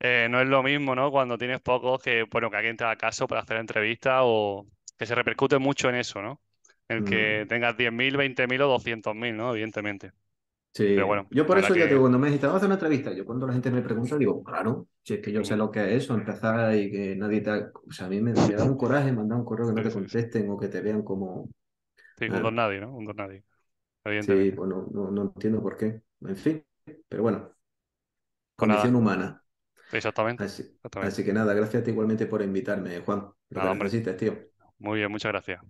eh, no es lo mismo, ¿no? Cuando tienes pocos que, bueno, que alguien te haga caso para hacer entrevistas o que se repercute mucho en eso, ¿no? El que Mm. tengas 10.000, 20.000 o 200.000, ¿no? Evidentemente. Pero Sí, bueno, yo por eso ya te digo, que... cuando me dijiste, vamos a hacer una entrevista, yo cuando la gente me pregunta, digo, claro, si es que yo sé lo que es eso, empezar y que nadie te... O sea, a mí me, me da un coraje mandar un correo que no Sí, te sí, sí. contesten o que te vean como... Sí, un don nadie, ¿no? Un don nadie, sí, evidentemente. pues no, no, no entiendo por qué. En fin, pero bueno, Pues nada, condición humana. Exactamente. Así, exactamente. así que nada, gracias a ti igualmente por invitarme, Juan. Lo Nada, que necesites, tío. Muy bien, muchas gracias.